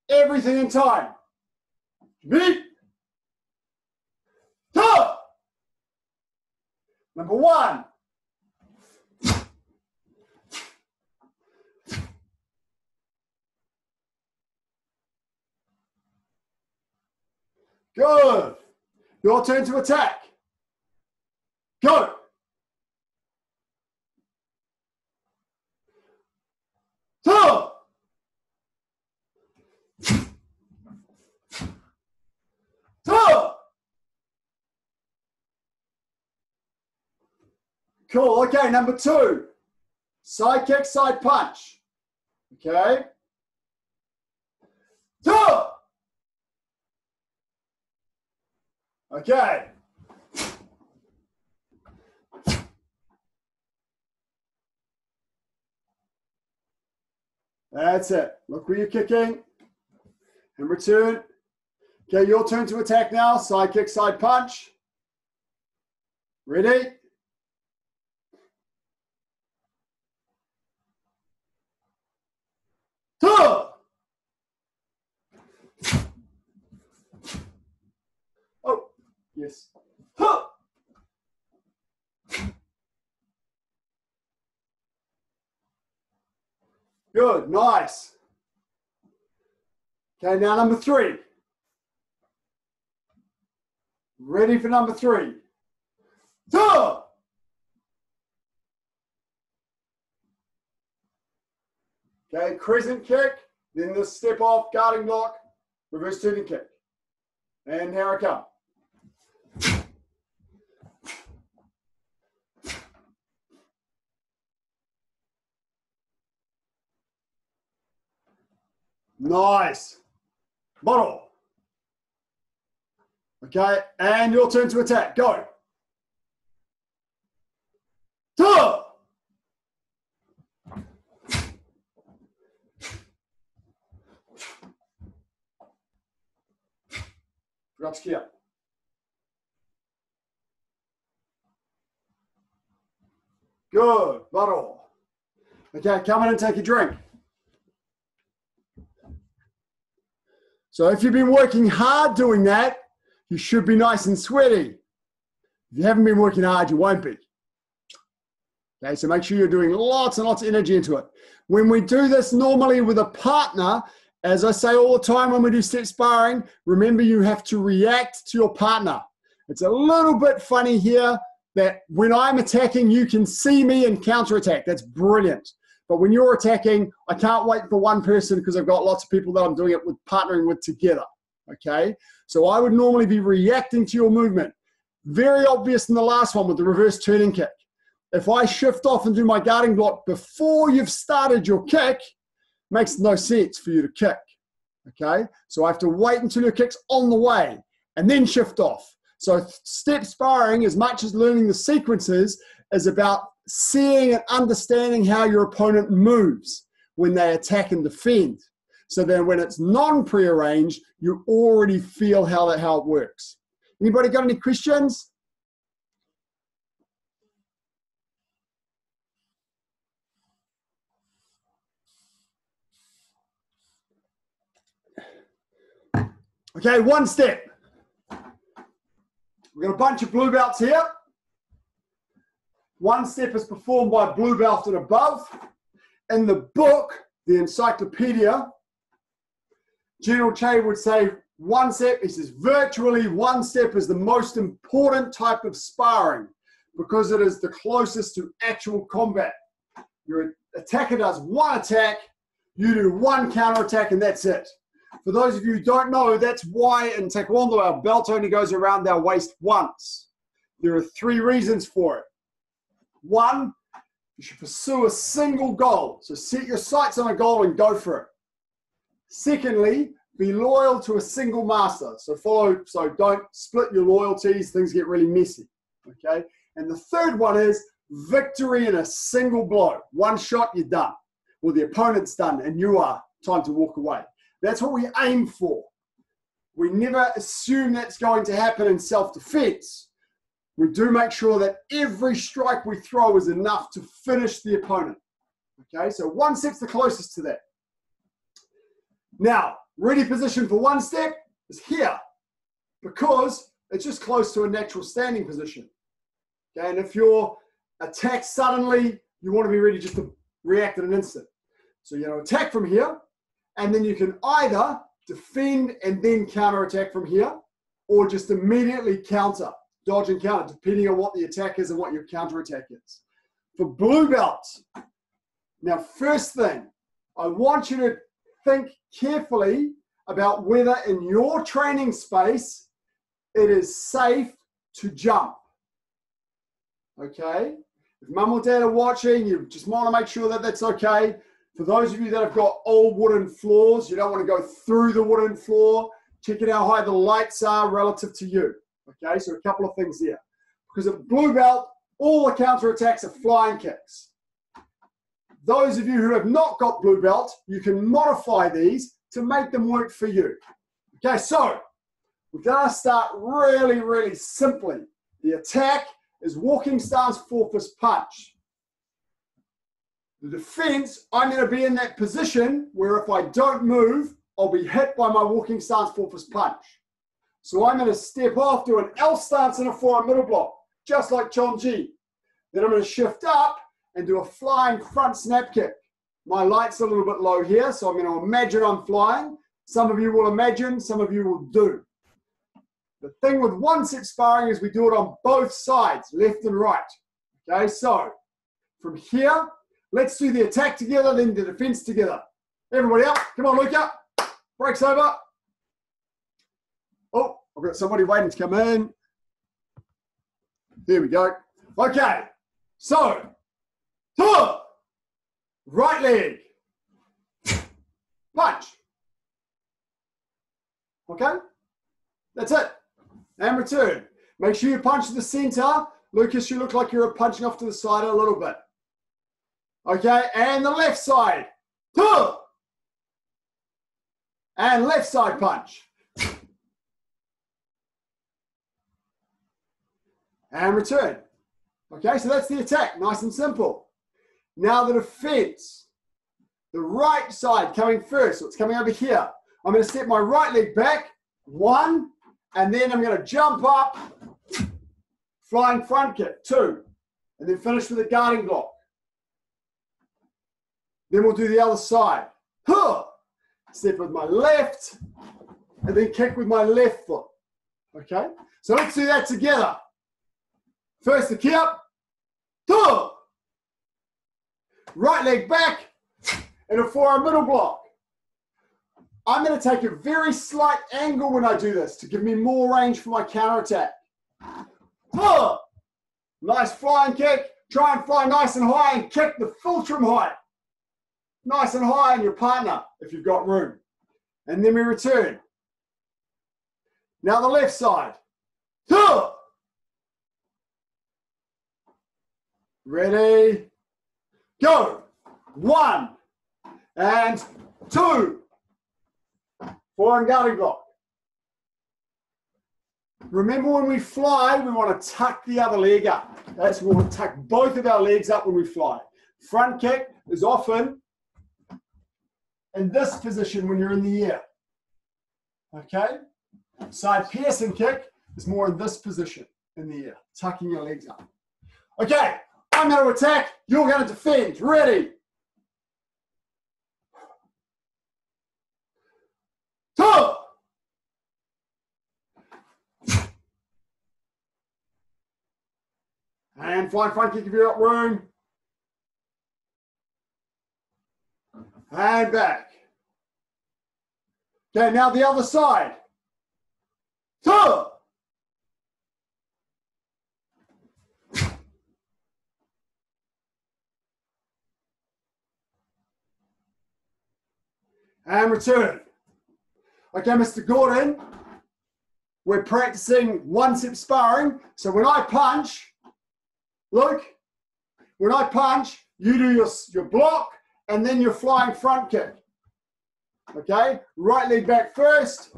Everything in time. Beat. Two. Number one. Good. Your turn to attack. Go. Two. Two. Cool. Okay, number two. Side kick, side punch. Okay. Two. Okay. That's it. Look where you're kicking. And return. Okay, your turn to attack now. Side kick, side punch. Ready? Two. Oh, yes. Huh. Good, nice. Okay, now number three. Ready for number three. Two. Okay, crescent kick, then the step off, guarding block, reverse turning kick. And here I come. Nice. Bottle. Okay, and your turn to attack. Go. Two. To key. Good. Bottle. Okay, come in and take a drink. So if you've been working hard doing that, you should be nice and sweaty. If you haven't been working hard, you won't be. Okay, so make sure you're doing lots and lots of energy into it. When we do this normally with a partner, as I say all the time when we do step sparring, remember you have to react to your partner. It's a little bit funny here that when I'm attacking, you can see me and counterattack. That's brilliant. But when you're attacking, I can't wait for one person because I've got lots of people that I'm doing it with, partnering with together. Okay? So I would normally be reacting to your movement. Very obvious in the last one with the reverse turning kick. If I shift off and do my guarding block before you've started your kick, makes no sense for you to kick. Okay? So I have to wait until your kick's on the way and then shift off. So step sparring, as much as learning the sequences, is about seeing and understanding how your opponent moves. when they attack and defend. So then when it's non-prearranged, you already feel how that how it works. Anybody got any questions? Okay, one step. We've got a bunch of blue belts here. One step is performed by blue belt and above. In the book, the encyclopedia, General Choi would say one step, he says virtually one step is the most important type of sparring because it is the closest to actual combat. Your attacker does one attack, you do one counter attack, and that's it. For those of you who don't know, that's why in Taekwondo our belt only goes around our waist once. There are three reasons for it. One, you should pursue a single goal. So set your sights on a goal and go for it. Secondly, be loyal to a single master. So follow, so don't split your loyalties, things get really messy. Okay? And the third one is victory in a single blow. One shot, you're done. Well, the opponent's done, and you are time to walk away. That's what we aim for. We never assume that's going to happen in self defense. We do make sure that every strike we throw is enough to finish the opponent. Okay, so one step's the closest to that. Now, ready position for one step is here because it's just close to a natural standing position. Okay, and if you're attacked suddenly, you want to be ready just to react in an instant. So, you know, attack from here, and then you can either defend and then counter attack from here, or just immediately counter, dodge and counter, depending on what the attack is and what your counter attack is. For blue belts, now, first thing, I want you to think carefully about whether in your training space it is safe to jump. Okay? If mum or dad are watching, you just want to make sure that that's okay. For those of you that have got old wooden floors, you don't want to go through the wooden floor. Check it how high the lights are relative to you. Okay, so a couple of things there. Because at blue belt, all the counter attacks are flying kicks. Those of you who have not got blue belt, you can modify these to make them work for you. Okay, so we're going to start really, really simply. The attack is walking stance, four fist punch. The defense, I'm going to be in that position where if I don't move, I'll be hit by my walking stance, four fist punch. So I'm going to step off, do an L stance and a forearm middle block, just like Chonji. Then I'm going to shift up and do a flying front snap kick. My light's a little bit low here, so I'm going to imagine I'm flying. Some of you will imagine, some of you will do. The thing with one set sparring is we do it on both sides, left and right. Okay, so from here, let's do the attack together, then the defense together. Everybody up, come on, Luca. Breaks over. I've got somebody waiting to come in. Here we go. Okay, so Two. Right leg. Punch. Okay? That's it. And return. Make sure you punch the center. Lucas, you look like you're punching off to the side a little bit. Okay, and the left side. Two. And left side punch. And return. Okay, so that's the attack. Nice and simple. Now the defense, the right side coming first. So it's coming over here. I'm going to step my right leg back, one, and then I'm going to jump up, flying front kick, two, and then finish with a guarding block. Then we'll do the other side. Huh. Step with my left, and then kick with my left foot. Okay? So let's do that together. First the up, two, right leg back, and a forearm middle block. I'm going to take a very slight angle when I do this to give me more range for my counter attack. Nice flying kick. Try and fly nice and high and kick the full trim height. Nice and high on your partner if you've got room. And then we return. Now the left side. Ready? Go. One, and two. Forearm guarding block. Remember when we fly, we want to tuck the other leg up. That's we want to tuck both of our legs up when we fly. Front kick is often in this position when you're in the air. Okay? Side piercing kick is more in this position in the air, tucking your legs up. Okay, I'm going to attack, you're going to defend. Ready? Two. And flying front kick if you're got room. And back. Okay, now the other side. Two. And return. Okay, Mr. Gordon, we're practicing one step sparring. So when I punch, look, when I punch, you do your, your block and then your flying front kick. Okay, right leg back first,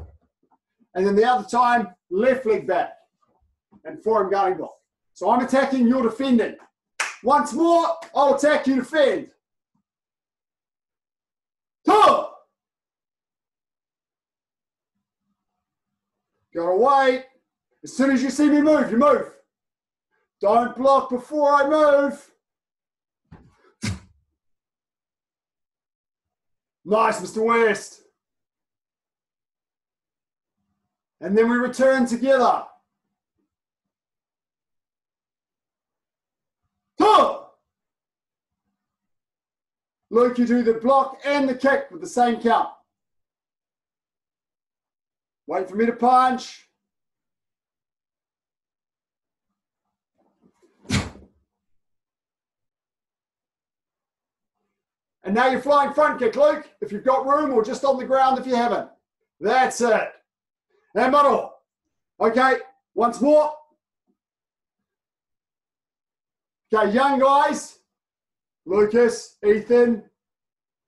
and then the other time, left leg back and forearm guarding block. So I'm attacking, you're defending. Once more, I'll attack, you defend. Two. Gotta wait. As soon as you see me move, you move. Don't block before I move. Nice, Mr. West. And then we return together. Two. Luke, you do the block and the kick with the same count. Wait for me to punch. And now you're flying front kick, Luke, if you've got room, or just on the ground if you haven't. That's it. And model. Okay, once more. Okay, young guys, Lucas, Ethan,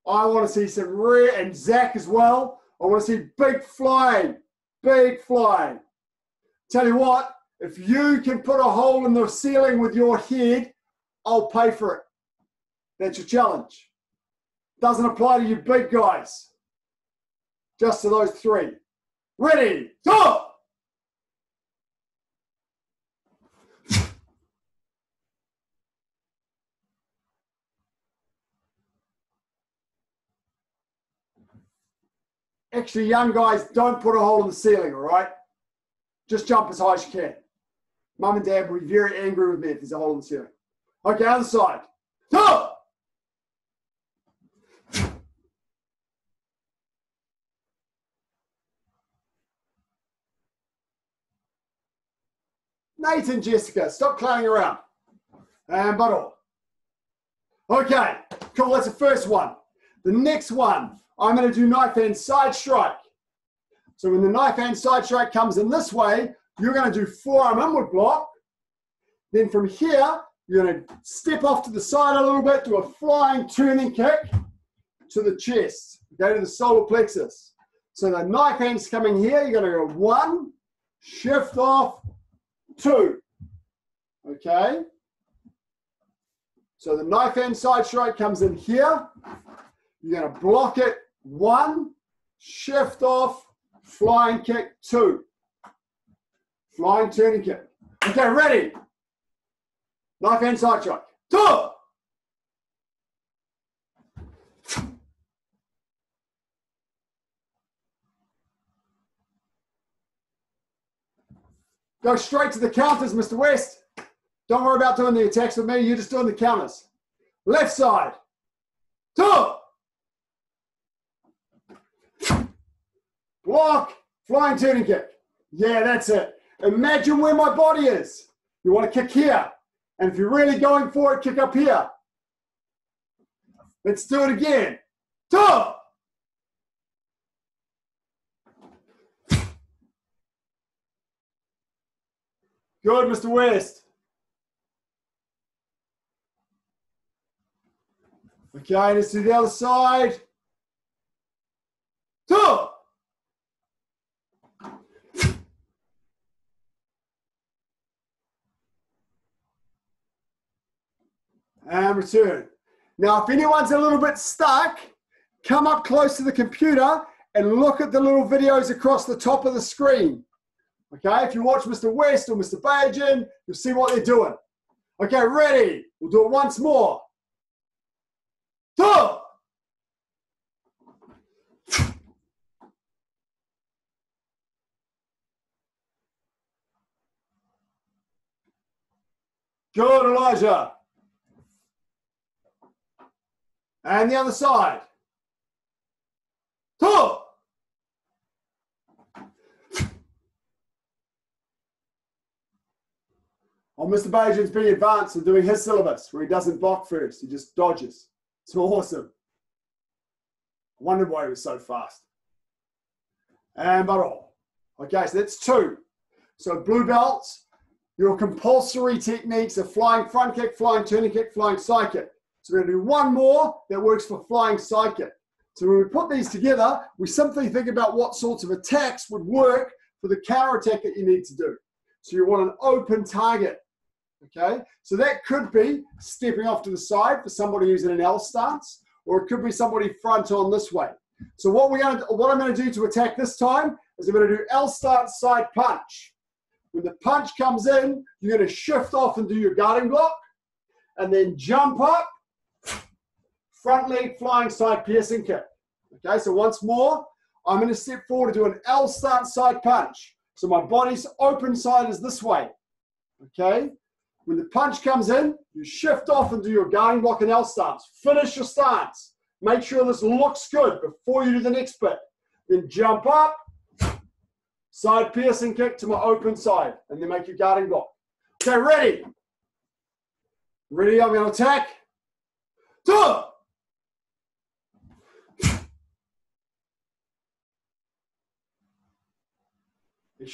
I want to see some rear, and Zach as well. I want to see big flying, big fly. Tell you what, if you can put a hole in the ceiling with your head, I'll pay for it. That's your challenge. Doesn't apply to you big guys. Just to those three. Ready, go! Actually, young guys, don't put a hole in the ceiling, all right? Just jump as high as you can. Mum and dad will be very angry with me if there's a hole in the ceiling. Okay, other side. Go! Nathan, Jessica, stop clowning around. And baro. Okay, cool. That's the first one. The next one, I'm going to do knife hand side strike. So when the knife hand side strike comes in this way, you're going to do forearm inward block. Then from here, you're going to step off to the side a little bit, do a flying turning kick to the chest, go to the solar plexus. So the knife hand's coming here, you're going to go one, shift off, two. Okay? So the knife hand side strike comes in here. You're going to block it one, shift off, flying kick two. Flying turning kick. Okay, ready? Knife hand side strike. Two. Go straight to the counters, Mr. West. Don't worry about doing the attacks with me. You're just doing the counters. Left side. Two. Block. Flying turning kick. Yeah, that's it. Imagine where my body is. You want to kick here. And if you're really going for it, kick up here. Let's do it again. Two. Good, Mr. West. Okay, let's do the other side. And return. Now, if anyone's a little bit stuck, come up close to the computer and look at the little videos across the top of the screen. Okay, if you watch Mr. West or Mr. Bajan, you'll see what they're doing. Okay, ready? We'll do it once more. Two. Good, Elijah. And the other side. Two. Oh, Mr. Bajan's being advanced and doing his syllabus where he doesn't block first, he just dodges. It's awesome. I wondered why he was so fast. And but all. Okay, so that's two. So blue belts, your compulsory techniques are flying front kick, flying turning kick, flying side kick. So we're going to do one more that works for flying kick. So when we put these together, we simply think about what sorts of attacks would work for the counter attack that you need to do. So you want an open target. Okay, so that could be stepping off to the side for somebody who's in an L stance, or it could be somebody front on this way. So what we're going to, what I'm going to do to attack this time is I'm going to do L stance side punch. When the punch comes in, you're going to shift off and do your guarding block, and then jump up, front leg flying side piercing kick. Okay, so once more, I'm going to step forward to do an L start side punch. So my body's open side is this way. Okay, when the punch comes in, you shift off and do your guarding block and L stance. Finish your stance. Make sure this looks good before you do the next bit. Then jump up, side piercing kick to my open side, and then make your guarding block. Okay, ready? Ready, I'm going to attack. Two.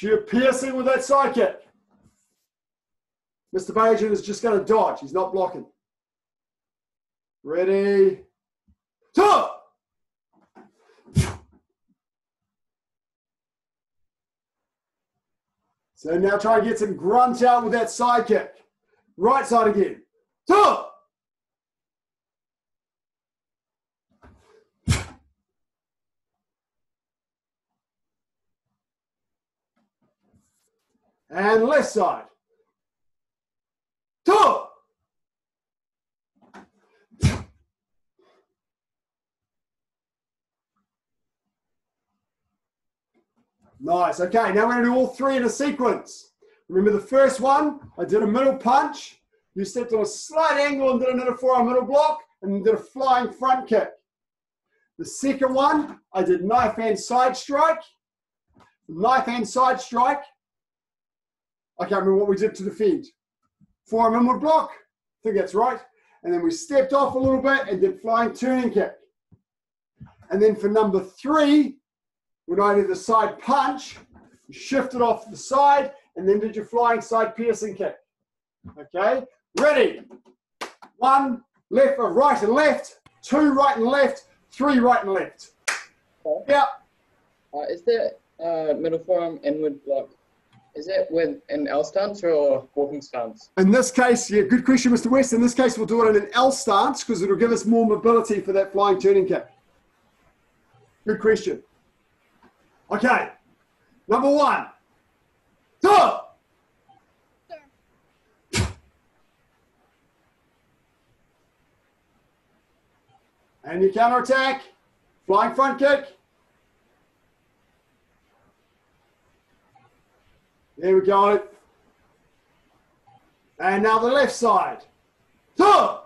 You're piercing with that side kick. Mr. Bajan is just going to dodge. He's not blocking. Ready? Two. So now try and get some grunt out with that side kick. Right side again. Two. And left side. Two. Nice. Okay, now we're going to do all three in a sequence. Remember the first one, I did a middle punch. You stepped on a slight angle and did another forearm middle block and did a flying front kick. The second one, I did knife hand side strike. Knife hand side strike. I can't remember what we did to defend. Forearm inward block. I think that's right. And then we stepped off a little bit and did flying turning kick. And then for number three, when I did the side punch, you shifted off the side and then did your flying side piercing kick. Okay, ready? One, left, or right and left, two, right and left, three, right and left. Yeah, Uh, is there uh, middle forearm inward block? Is it with an L stance or walking stance? in this case, yeah, good question, Mr. West. In this case, we'll do it in an L stance because it'll give us more mobility for that flying turning kick. Good question. Okay, number one. Two. And you counter attack, flying front kick. There we go. And now the left side. Two.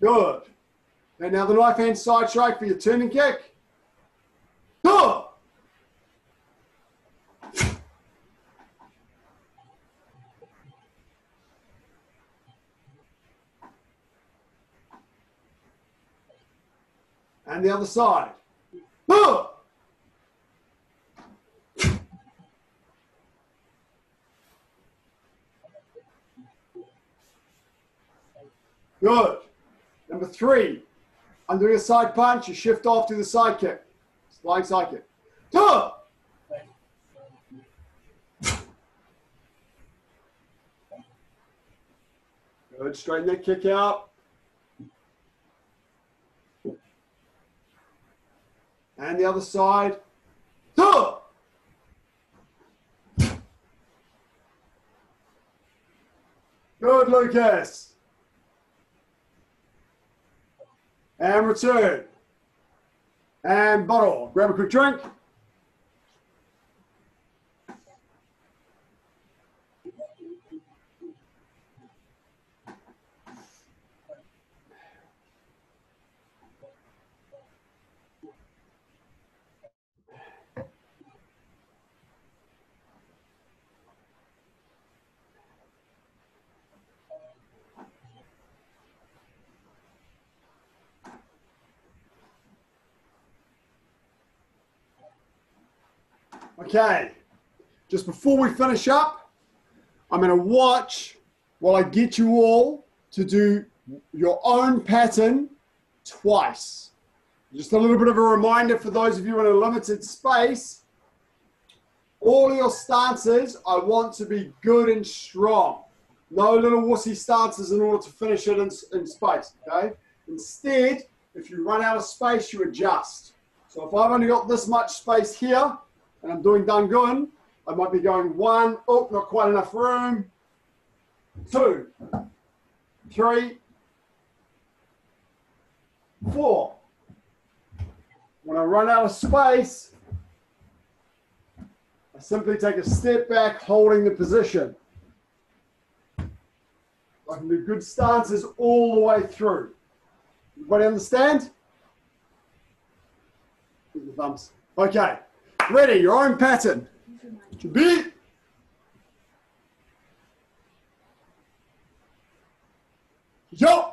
Good. And now the knife hand side strike for your turning kick. Two. And the other side. Two. Good. Number three, I'm doing a side punch, you shift off to the side kick. Flying side kick. Two. Good. Straighten that kick out. And the other side. Two. Good, Lucas. And return. And baro. Grab a quick drink. Okay, just before we finish up, I'm going to watch while I get you all to do your own pattern twice. Just a little bit of a reminder for those of you in a limited space. All your stances, I want to be good and strong. No little wussy stances in order to finish it in, in space, okay? Instead, if you run out of space, you adjust. So if I've only got this much space here, and I'm doing Dangun, I might be going one, oh, not quite enough room, two, three, four. When I run out of space, I simply take a step back, holding the position. I can do good stances all the way through. Everybody understand? The thumbs. Okay. Ready, your own pattern. To be. Yo.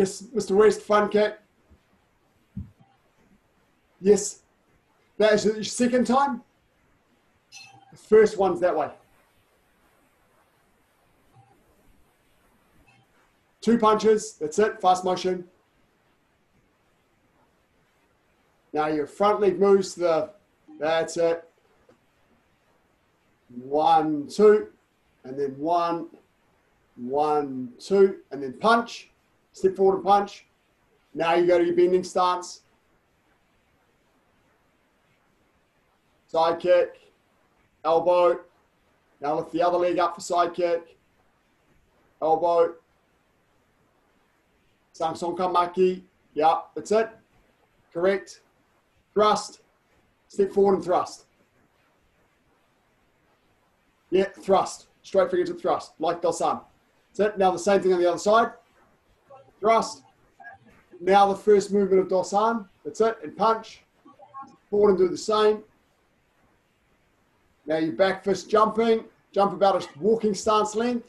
Yes, Mr. West, fun cat. Yes. That is your second time? The first one's that way. Two punches, that's it, fast motion. Now your front leg moves to the, that's it. One, two, and then one, one, two, and then punch. Step forward and punch. Now you go to your bending stance. Side kick, elbow. Now lift the other leg up for side kick. Elbow. Samsung Kamaki. Yeah, that's it. Correct. Thrust. Step forward and thrust. Yeah, thrust. Straight finger to thrust, like Dosan. That's it. Now the same thing on the other side. Thrust. Now the first movement of Dosan. That's it. And punch. Forward and do the same. Now you back fist jumping. Jump about a walking stance length.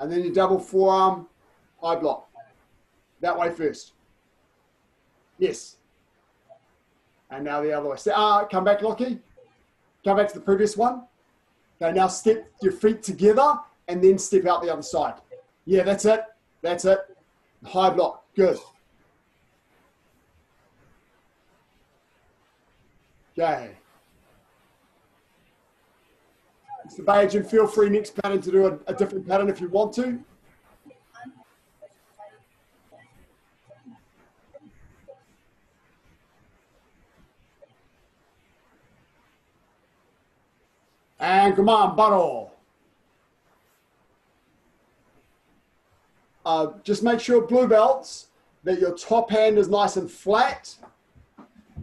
And then you double forearm high block. That way first. Yes. And now the other way. So, uh, come back, Lockie. Come back to the previous one. Okay, now step your feet together and then step out the other side. Yeah, that's it. That's it. High block. Good. Okay. Mr. Bajan, feel free next pattern to do a, a different pattern if you want to. And come on, baro. Uh, just make sure blue belts that your top hand is nice and flat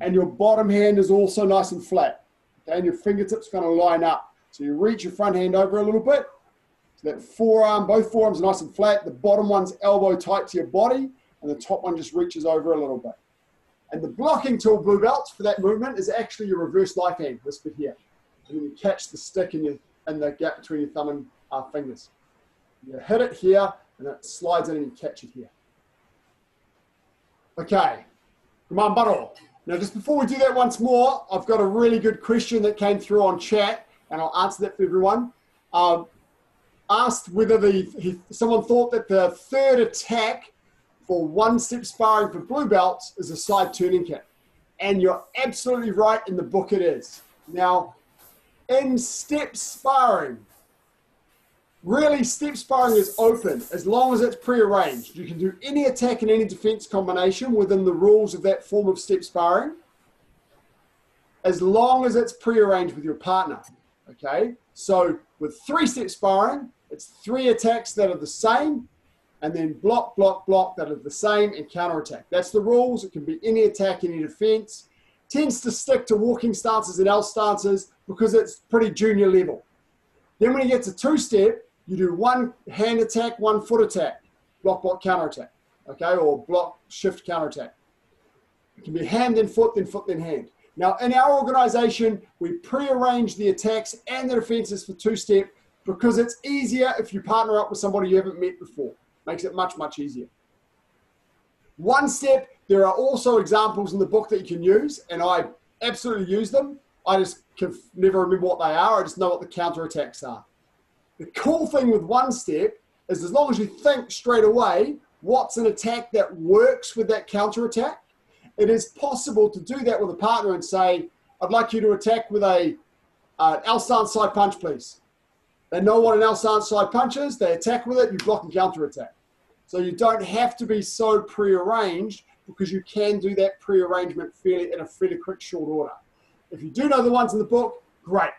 and your bottom hand is also nice and flat. Okay, and your fingertips going to line up. So you reach your front hand over a little bit, So that forearm, both forearms are nice and flat. The bottom one's elbow tight to your body, and the top one just reaches over a little bit. And the blocking tool, blue belt, for that movement is actually your reverse knife hand, this bit here. And then you catch the stick in, your, in the gap between your thumb and uh, fingers. You hit it here, and it slides in and you catch it here. Okay, come on, Baro. Now, just before we do that once more, I've got a really good question that came through on chat, and I'll answer that for everyone. Um, asked whether the he, someone thought that the third attack for one step sparring for blue belts is a side turning kick. And you're absolutely right, in the book it is. Now, in step sparring, really step sparring is open as long as it's pre-arranged. You can do any attack and any defense combination within the rules of that form of step sparring as long as it's pre-arranged with your partner. Okay, so with three step sparring, it's three attacks that are the same, and then block, block, block that are the same, and counter attack. That's the rules. It can be any attack, any defense. Tends to stick to walking stances and L stances because it's pretty junior level. Then when you get to two step, you do one hand attack, one foot attack, block, block, counter attack. Okay, or block, shift, counter attack. It can be hand, then foot, then foot, then hand. Now, in our organization, we pre-arrange the attacks and the defenses for two-step because it's easier if you partner up with somebody you haven't met before. Makes it much, much easier. One step, there are also examples in the book that you can use, and I absolutely use them. I just can never remember what they are. I just know what the counter attacks are. The cool thing with one step is as long as you think straight away what's an attack that works with that counter attack, it is possible to do that with a partner and say, I'd like you to attack with a uh, L stance side punch, please. They know what an L stance side punch is. They attack with it. You block and counter attack. So you don't have to be so pre-arranged because you can do that pre-arrangement fairly in a fairly quick, short order. If you do know the ones in the book, great.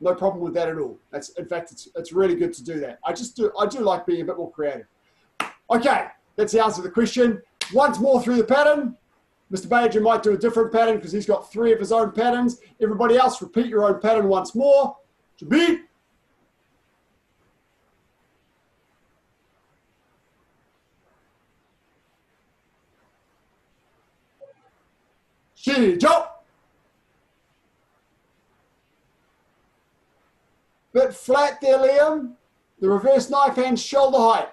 No problem with that at all. That's in fact, it's, it's really good to do that. I just do I do like being a bit more creative. Okay, that's the answer to the question. Once more through the pattern. Mr. Bajan might do a different pattern because he's got three of his own patterns. Everybody else, repeat your own pattern once more. To beat. 시작! Bit flat there, Liam. The reverse knife hand shoulder height.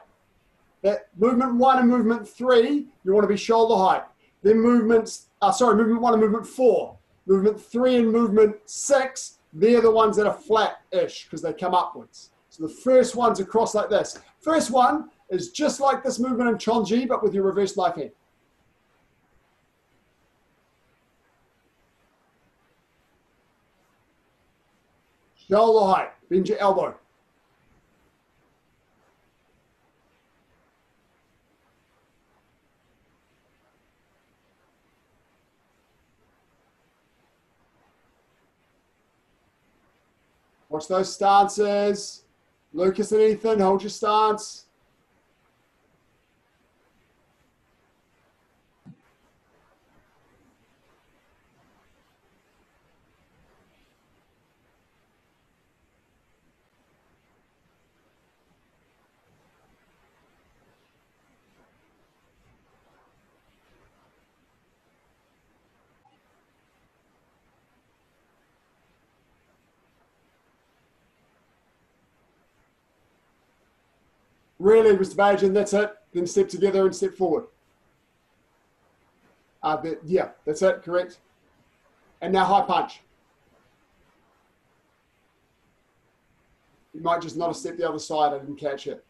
That movement one and movement three, you want to be shoulder height. Then movements, uh, sorry, movement one and movement four. Movement three and movement six, they're the ones that are flat-ish because they come upwards. So the first one's across like this. First one is just like this movement in Chonji, but with your reverse knife hand. Shoulder height, bend your elbow. Watch those stances. Lucas and Ethan, hold your stance. Really, Mr. Bajan, that's it. Then step together and step forward. Uh, yeah, that's it, correct. And now high punch. You might just not have stepped the other side. I didn't catch it.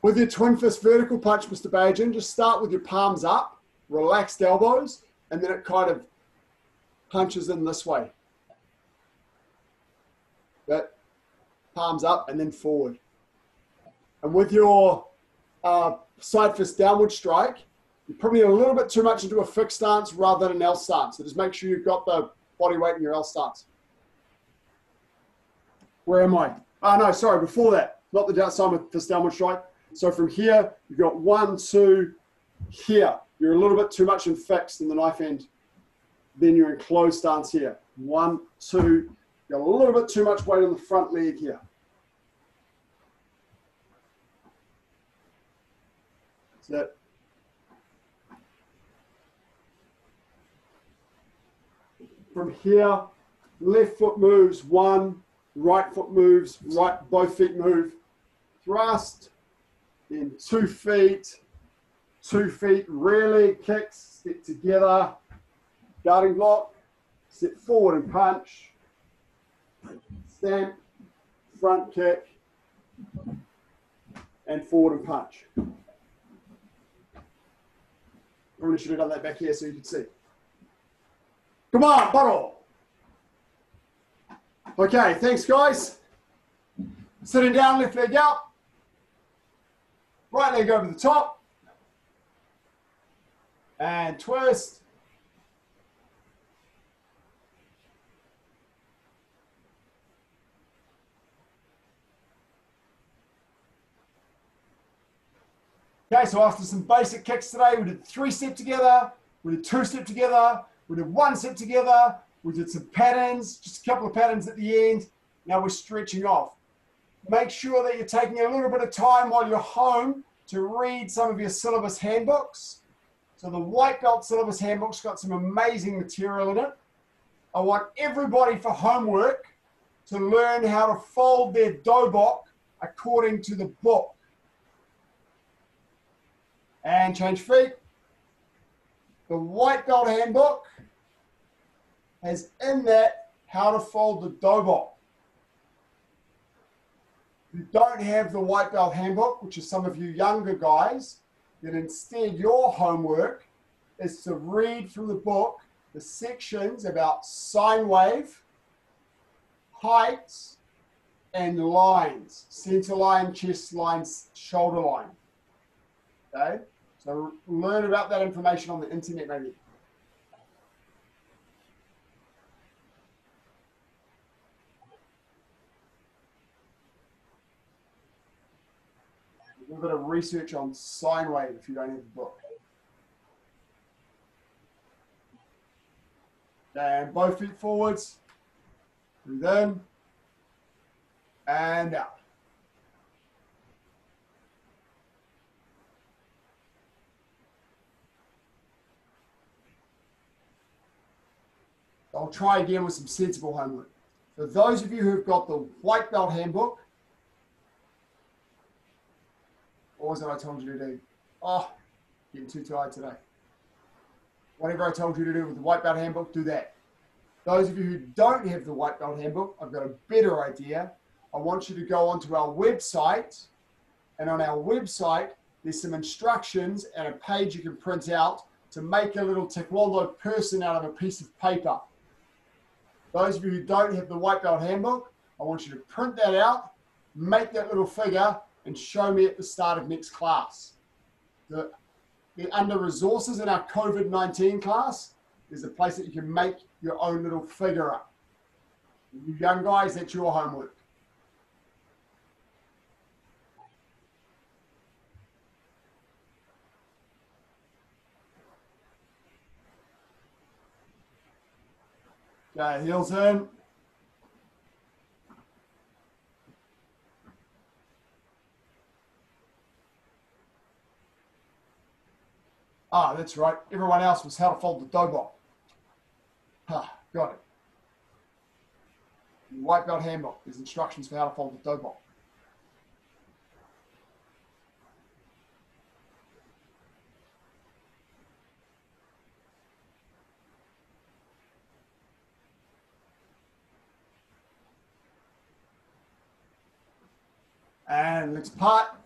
With your twin fist vertical punch, Mr. Bajan, just start with your palms up, relaxed elbows, and then it kind of punches in this way. That palms up and then forward. And with your uh, side fist downward strike, you're probably a little bit too much into a fixed stance rather than an L stance. So just make sure you've got the body weight in your L stance. Where am I? Oh, no, sorry, before that. Not the side fist downward strike. So from here, you've got one, two, here. You're a little bit too much in fixed in the knife hand. then you're in closed stance here. One, two, got a little bit too much weight on the front leg here. That's it. From here, left foot moves one, right foot moves, right both feet move. Thrust, then two feet, two feet, rear leg kicks, step together, guarding block, step forward and punch, stamp, front kick, and forward and punch. Probably should have done that back here so you could see. Come on, baro. Okay, thanks guys. Sitting down, left leg out. Right leg over the top. And twist. Okay, so after some basic kicks today, we did three step together, we did two step together, we did one step together, we did some patterns, just a couple of patterns at the end. Now we're stretching off. Make sure that you're taking a little bit of time while you're home to read some of your syllabus handbooks. So the White Belt Syllabus Handbook's got some amazing material in it. I want everybody for homework to learn how to fold their dobok according to the book. And change feet. The White Belt Handbook has in that how to fold the dobok. You don't have the White Belt Handbook, which is some of you younger guys, then instead your homework is to read from the book the sections about sine wave, heights, and lines, center line, chest line, shoulder line. Okay, so learn about that information on the internet maybe. A little bit of research on sine wave if you don't have the book. And both feet forwards, breathe in, and out. I'll try again with some sensible homework. For those of you who've got the white belt handbook, what was it I told you to do? Oh, getting too tired today. Whatever I told you to do with the white belt handbook, do that. Those of you who don't have the white belt handbook, I've got a better idea. I want you to go onto our website, and on our website, there's some instructions and a page you can print out to make a little taekwondo person out of a piece of paper. Those of you who don't have the white belt handbook, I want you to print that out, make that little figure, and show me at the start of next class. The, the under resources in our COVID-19 class is a place that you can make your own little figure up. You young guys, that's your homework. Okay, heels in. Ah, that's right. Everyone else was how to fold the dobok. Ah, got it. White belt handbook, there's instructions for how to fold the dobok. And let's pot.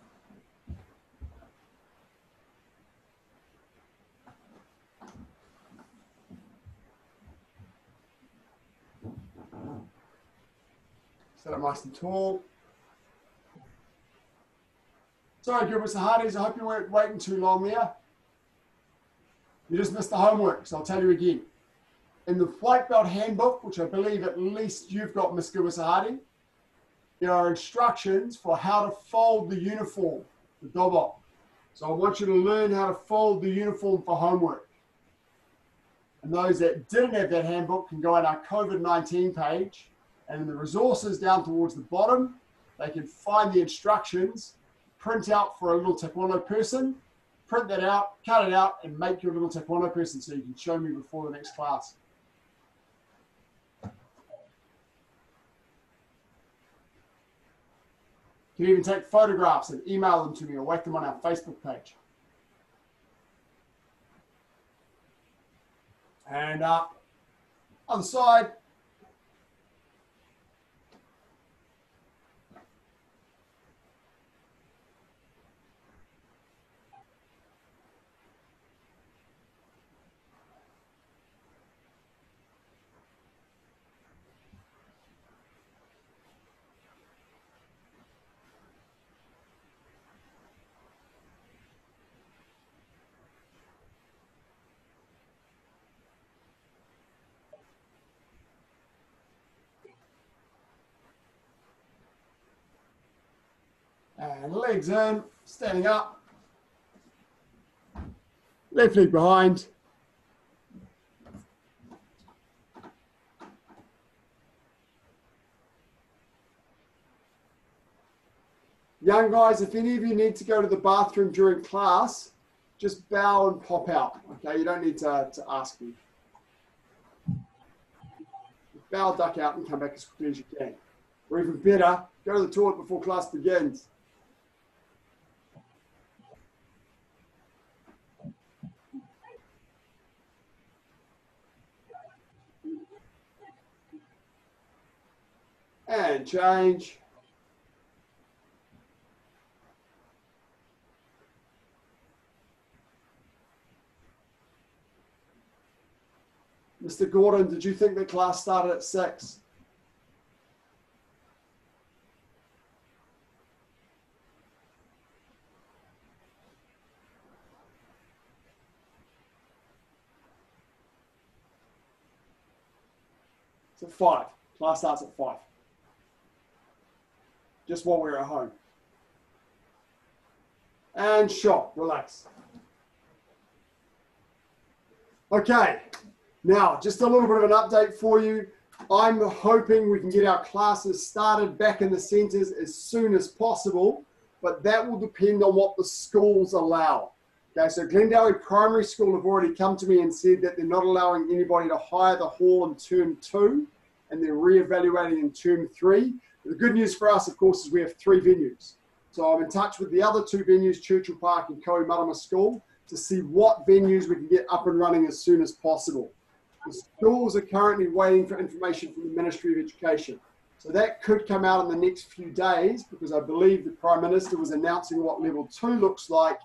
Set up nice and tall. Sorry, Gilbert Sahadis, I hope you weren't waiting too long there. You just missed the homework, so I'll tell you again. In the White Belt Handbook, which I believe at least you've got, Miss Gilbert Sahadi, there are instructions for how to fold the uniform, the dobok. So I want you to learn how to fold the uniform for homework. And those that didn't have that handbook can go on our COVID 19 page and in the resources down towards the bottom, they can find the instructions, print out for a little taekwondo person, print that out, cut it out, and make your little taekwondo person so you can show me before the next class. You can even take photographs and email them to me or whack them on our Facebook page. And uh, on the side, and legs in, standing up, left leg behind. Young guys, if any of you need to go to the bathroom during class, just bow and pop out. Okay, you don't need to, to ask me. Bow, duck out, and come back as quickly as you can. Or even better, go to the toilet before class begins. And change. Mr. Gordon, did you think the class started at six? It's at five. Class starts at five. Just while we're at home. And shot. Relax. Okay. Now, just a little bit of an update for you. I'm hoping we can get our classes started back in the centres as soon as possible, but that will depend on what the schools allow. Okay, so Glendowie Primary School have already come to me and said that they're not allowing anybody to hire the hall in term two, and they're re-evaluating in term three. The good news for us, of course, is we have three venues. So I'm in touch with the other two venues, Churchill Park and Kohimarama School, to see what venues we can get up and running as soon as possible. The schools are currently waiting for information from the Ministry of Education. So that could come out in the next few days because I believe the Prime Minister was announcing what level two looks like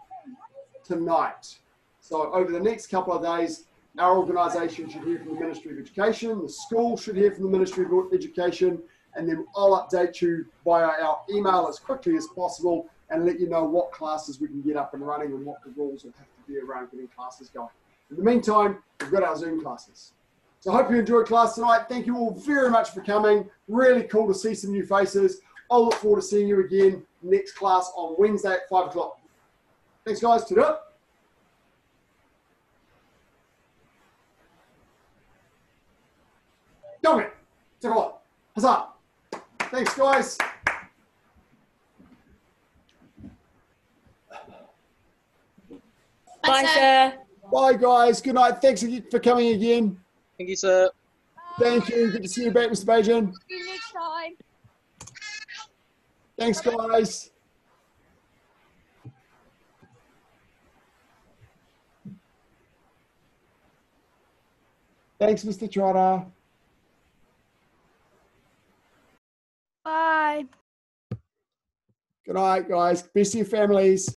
tonight. So over the next couple of days, our organisation should hear from the Ministry of Education, the school should hear from the Ministry of Education, and then I'll update you via our email as quickly as possible and let you know what classes we can get up and running and what the rules will have to be around getting classes going. In the meantime, we've got our Zoom classes. So I hope you enjoyed class tonight. Thank you all very much for coming. Really cool to see some new faces. I'll look forward to seeing you again next class on Wednesday at 5 o'clock. Thanks, guys. Ta-da. Take a look. Huzzah. Thanks, guys. Bye, sir. Bye, guys. Good night. Thanks for coming again. Thank you, sir. Thank you. Good to see you back, Mr. Bajan. See you next time. Thanks, guys. Thanks, Mr. Trotter. Bye. Good night, guys. Of your families.